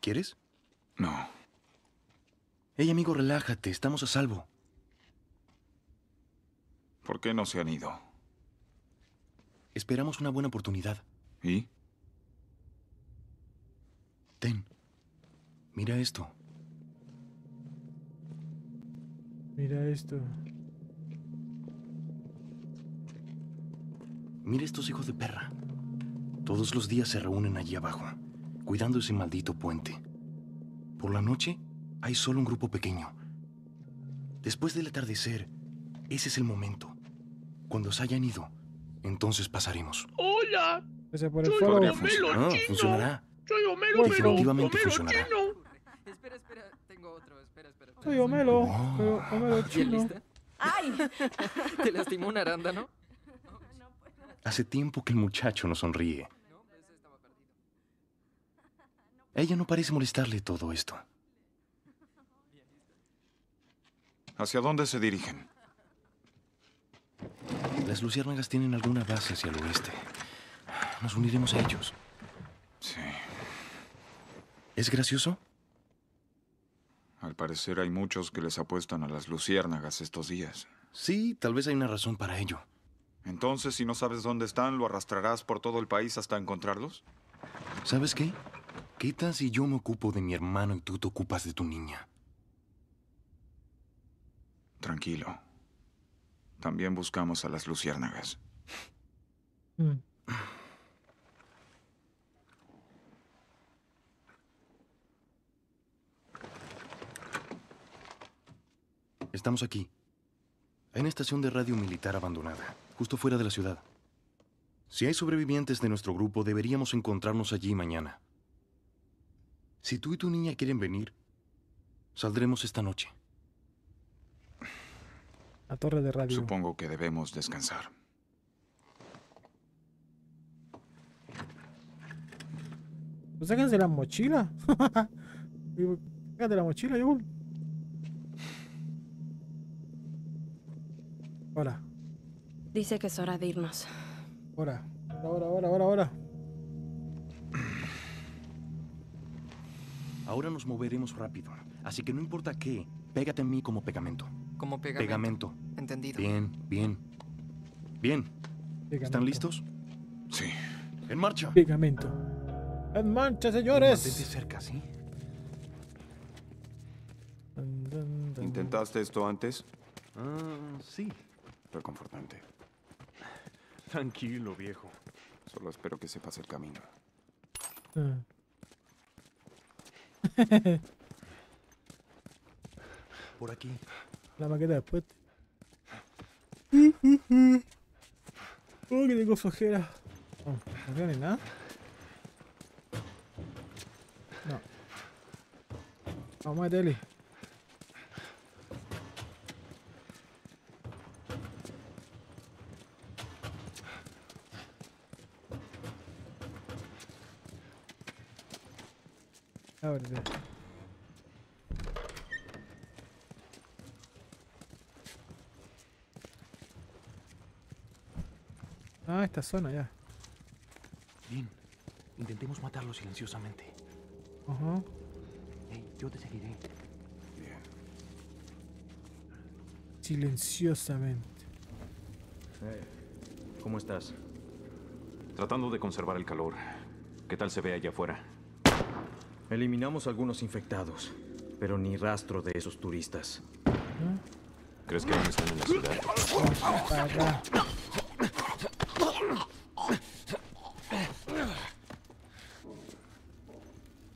¿Quieres? No. Hey, amigo, relájate. Estamos a salvo. ¿Por qué no se han ido? Esperamos una buena oportunidad. ¿Y? Ten. Mira esto. Mira esto. Mira estos hijos de perra. Todos los días se reúnen allí abajo, cuidando ese maldito puente. Por la noche hay solo un grupo pequeño. Después del atardecer, ese es el momento. Cuando se hayan ido, entonces pasaremos. Hola, Gracias por el Soy follow. Homero Funcionará, Chino. funcionará. soy Homero, pero Definitivamente Homero funcionará. chino. Espera, espera. Tengo otro. Espera, espera. Soy Homelo. Oh. ¿Bien chino. lista? ¡Ay! ¿Te lastimó un arándano? Hace tiempo que el muchacho no sonríe. A ella no parece molestarle todo esto. ¿Hacia dónde se dirigen? Las luciérnagas tienen alguna base hacia el oeste. Nos uniremos a ellos. Sí. ¿Es gracioso? Al parecer hay muchos que les apuestan a las luciérnagas estos días. Sí, tal vez hay una razón para ello. Entonces, si no sabes dónde están, ¿lo arrastrarás por todo el país hasta encontrarlos? ¿Sabes qué? ¿Qué tal si yo me ocupo de mi hermano y tú te ocupas de tu niña? Tranquilo. También buscamos a las luciérnagas. Mm. Estamos aquí. Hay una estación de radio militar abandonada, justo fuera de la ciudad. Si hay sobrevivientes de nuestro grupo, deberíamos encontrarnos allí mañana. Si tú y tu niña quieren venir, saldremos esta noche. La torre de radio. Supongo que debemos descansar. Pues sáquense la mochila. Sácate la mochila, yo. Ahora, Dice que es hora de irnos. ahora, ahora, ahora, ahora, ahora. Ahora nos moveremos rápido, así que no importa qué, pégate a mí como pegamento. Como pegamento. Pegamento. Entendido. Bien, bien. Bien. Pegamento. ¿Están listos? Sí. En marcha. Pegamento. En marcha, señores. Mantente cerca, ¿sí? Dun, dun, dun. ¿Intentaste esto antes? Ah, sí. Reconfortante. Tranquilo, viejo. Solo espero que sepas el camino. Ah. Por aquí. La maqueta después. Oh, que tengo flojera. Oh, no veo ni nada. No. Vamos a tele. Ábrete. Esta zona ya. Bien. Intentemos matarlo silenciosamente. Ajá. Hey, yo te seguiré. Bien. Silenciosamente. ¿Cómo estás? Tratando de conservar el calor. ¿Qué tal se ve allá afuera? Eliminamos algunos infectados, pero ni rastro de esos turistas. ¿Crees que aún están en la ciudad? Para acá.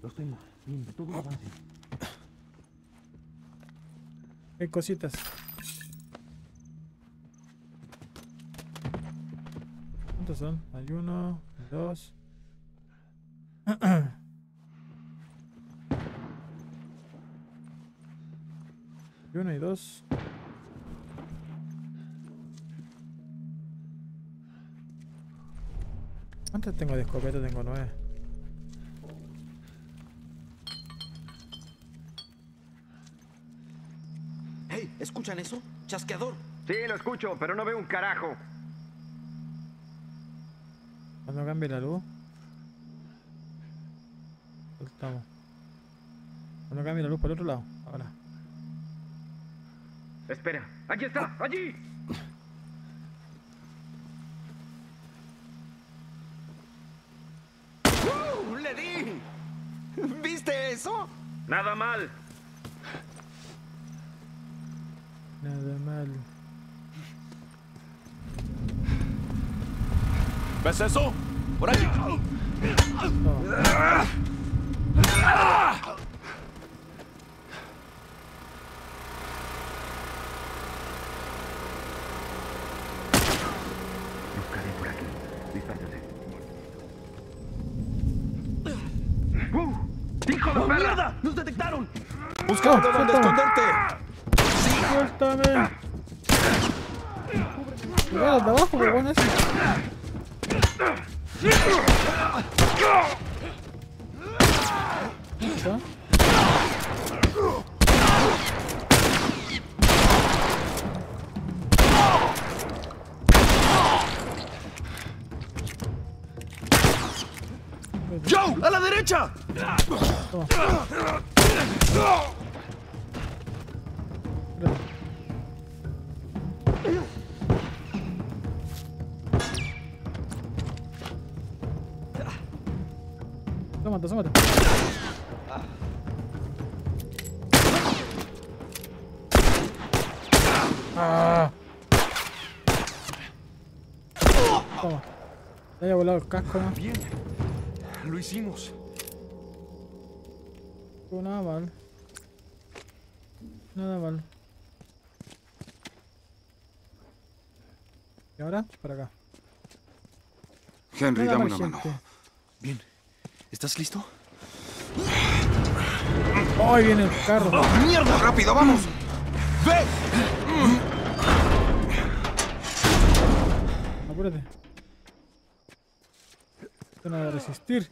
Los tengo. Todo. Hay cositas. ¿Cuántos son? Hay uno, dos. Uno y dos. ¿Cuántas tengo de escopeta? Tengo nueve. ¿Escuchan eso? Chasqueador. Sí, lo escucho, pero no veo un carajo. Cuando cambie la luz. Soltamos. Cuando cambie la luz por el otro lado. Ahora. Espera, allí está, allí. ¡Uh! ¡Le di! ¿Viste eso? Nada mal. Nada mal. ¿Ves eso? Por allí. Por aquí. Dispártate. ¡Uh! ¡Hijo de ¡Oh, mierda! ¡Nos detectaron! ¡Buscando Oh, dónde esconderte! ¡Suéltame! Mira, de abajo, pero bueno. ¡Joe! ¡A la derecha! Asómate, volado el casco, ¿no? Bien. Lo hicimos. Nada mal. Nada mal. Y ahora, para acá. Henry, dame una mano. Bien. ¿Estás listo? ¡Ay, viene el carro! ¡Mierda! ¡Rápido, vamos! ¡Ve! Apúrate. Esto no va a resistir.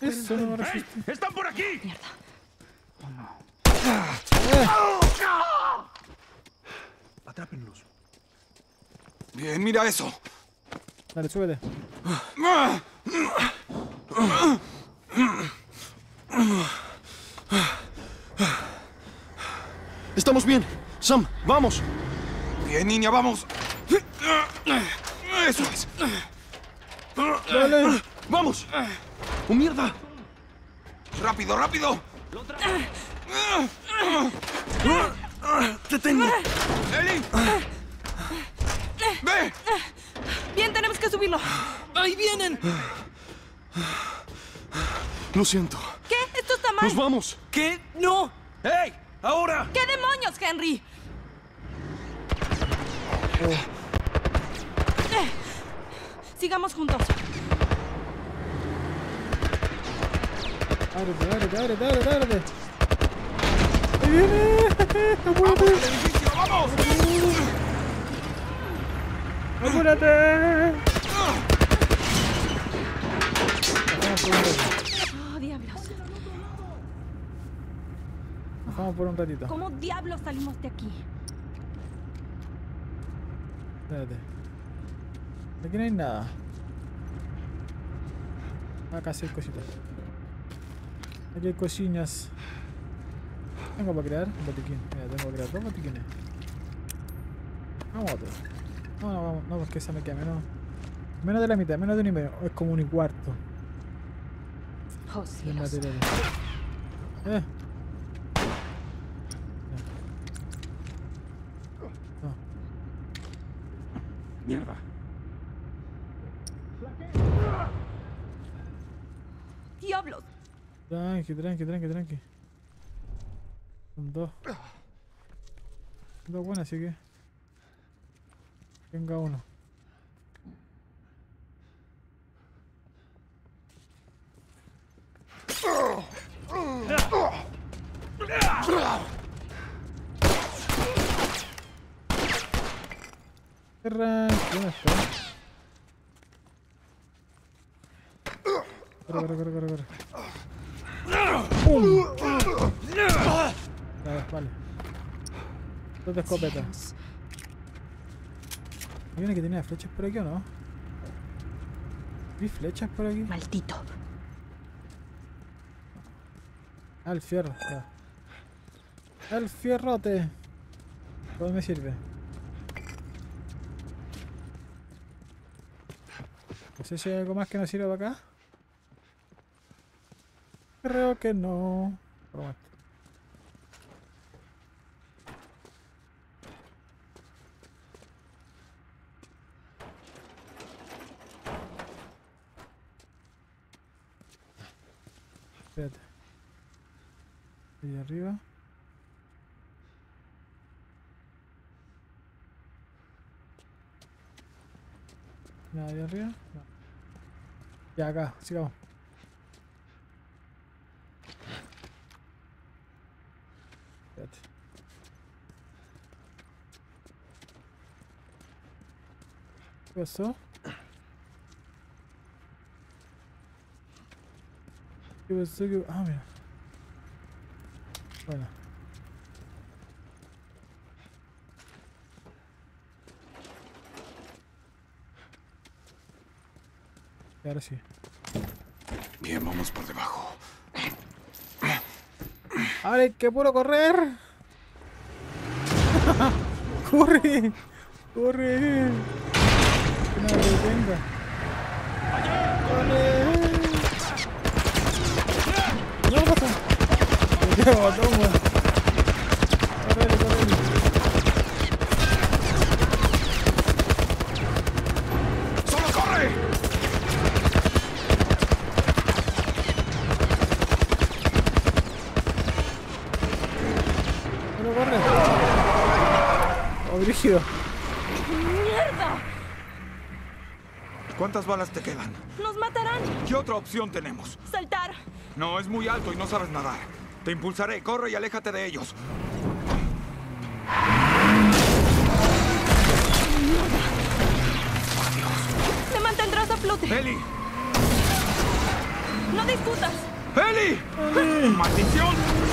Eso no va a resistir. ¡Están por aquí! Atrápenlos. Bien, mira eso. Dale, súbete. Estamos bien. Sam, vamos. Bien, niña, vamos. Eso es. Dale. ¡Vamos! ¡Oh, mierda! Rápido, rápido. ¡Te tengo! ¡Eli! ¡Ve! Bien, tenemos que subirlo. ¡Ahí vienen! Lo siento. ¿Qué? Esto está mal. ¡Nos vamos! ¿Qué? ¡No! ¡Hey! ¡Ahora! ¿Qué demonios, Henry? Eh, Sigamos juntos. Ábrete, ábrete, ábrete, ábrete, ábrete. ¡Ahí viene! ¡Apúrate! ¡Vamos! ¡Apúrate! Oh, diablos. Bajamos por un ratito. ¿Cómo diablos salimos de aquí? Espérate. Aquí no hay nada. Acá sí hay cositas. Aquí hay cosillas. Tengo para crear un botiquín. Mira, tengo que crear dos botiquines. Vamos a otro. No, no, vamos. No, porque esa me queda menos. Menos de la mitad, menos de un y medio. Es como un y cuarto. Oh, cielos. Eh. No. Mierda. ¡Diablos! Tranqui, tranqui, tranqui, tranqui. Son dos. Dos buenas, así que. Venga uno. Corre, corre, corre, corre. ¡Pum! Ya, vale. Dos de escopeta. ¿Hay una que tenía flechas por aquí o no? ¿Vi flechas por aquí? Maldito. Ah, el fierro, ya. El fierrote. ¿Todo me sirve? No sé si hay algo más que nos sirva para acá. Creo que no. Toma esto. Espérate. Arriba. Nada arriba. No. Ya acá, sigamos. Espérate. ¿Qué pasó? ¿Qué pasó? ¿Qué... Ah, mira. Bueno. Y ahora sí. Bien, vamos por debajo. ¡Ahora hay que puro correr! ¡Corre! ¡Corre! Detenga. ¡Corre! ¡No pasa! ¡Me llevo, toma! ¡Corre, corre! ¡Solo corre! ¡Solo corre! ¡Oh! ¡Mierda! ¿Cuántas balas te quedan? ¡Nos matarán! ¿Qué otra opción tenemos? ¡Saltar! No, es muy alto y no sabes nadar. Te impulsaré, corre y aléjate de ellos. ¡Me mantendrás a flote! ¡Eli! ¡No discutas! ¡Eli! ¡Maldición!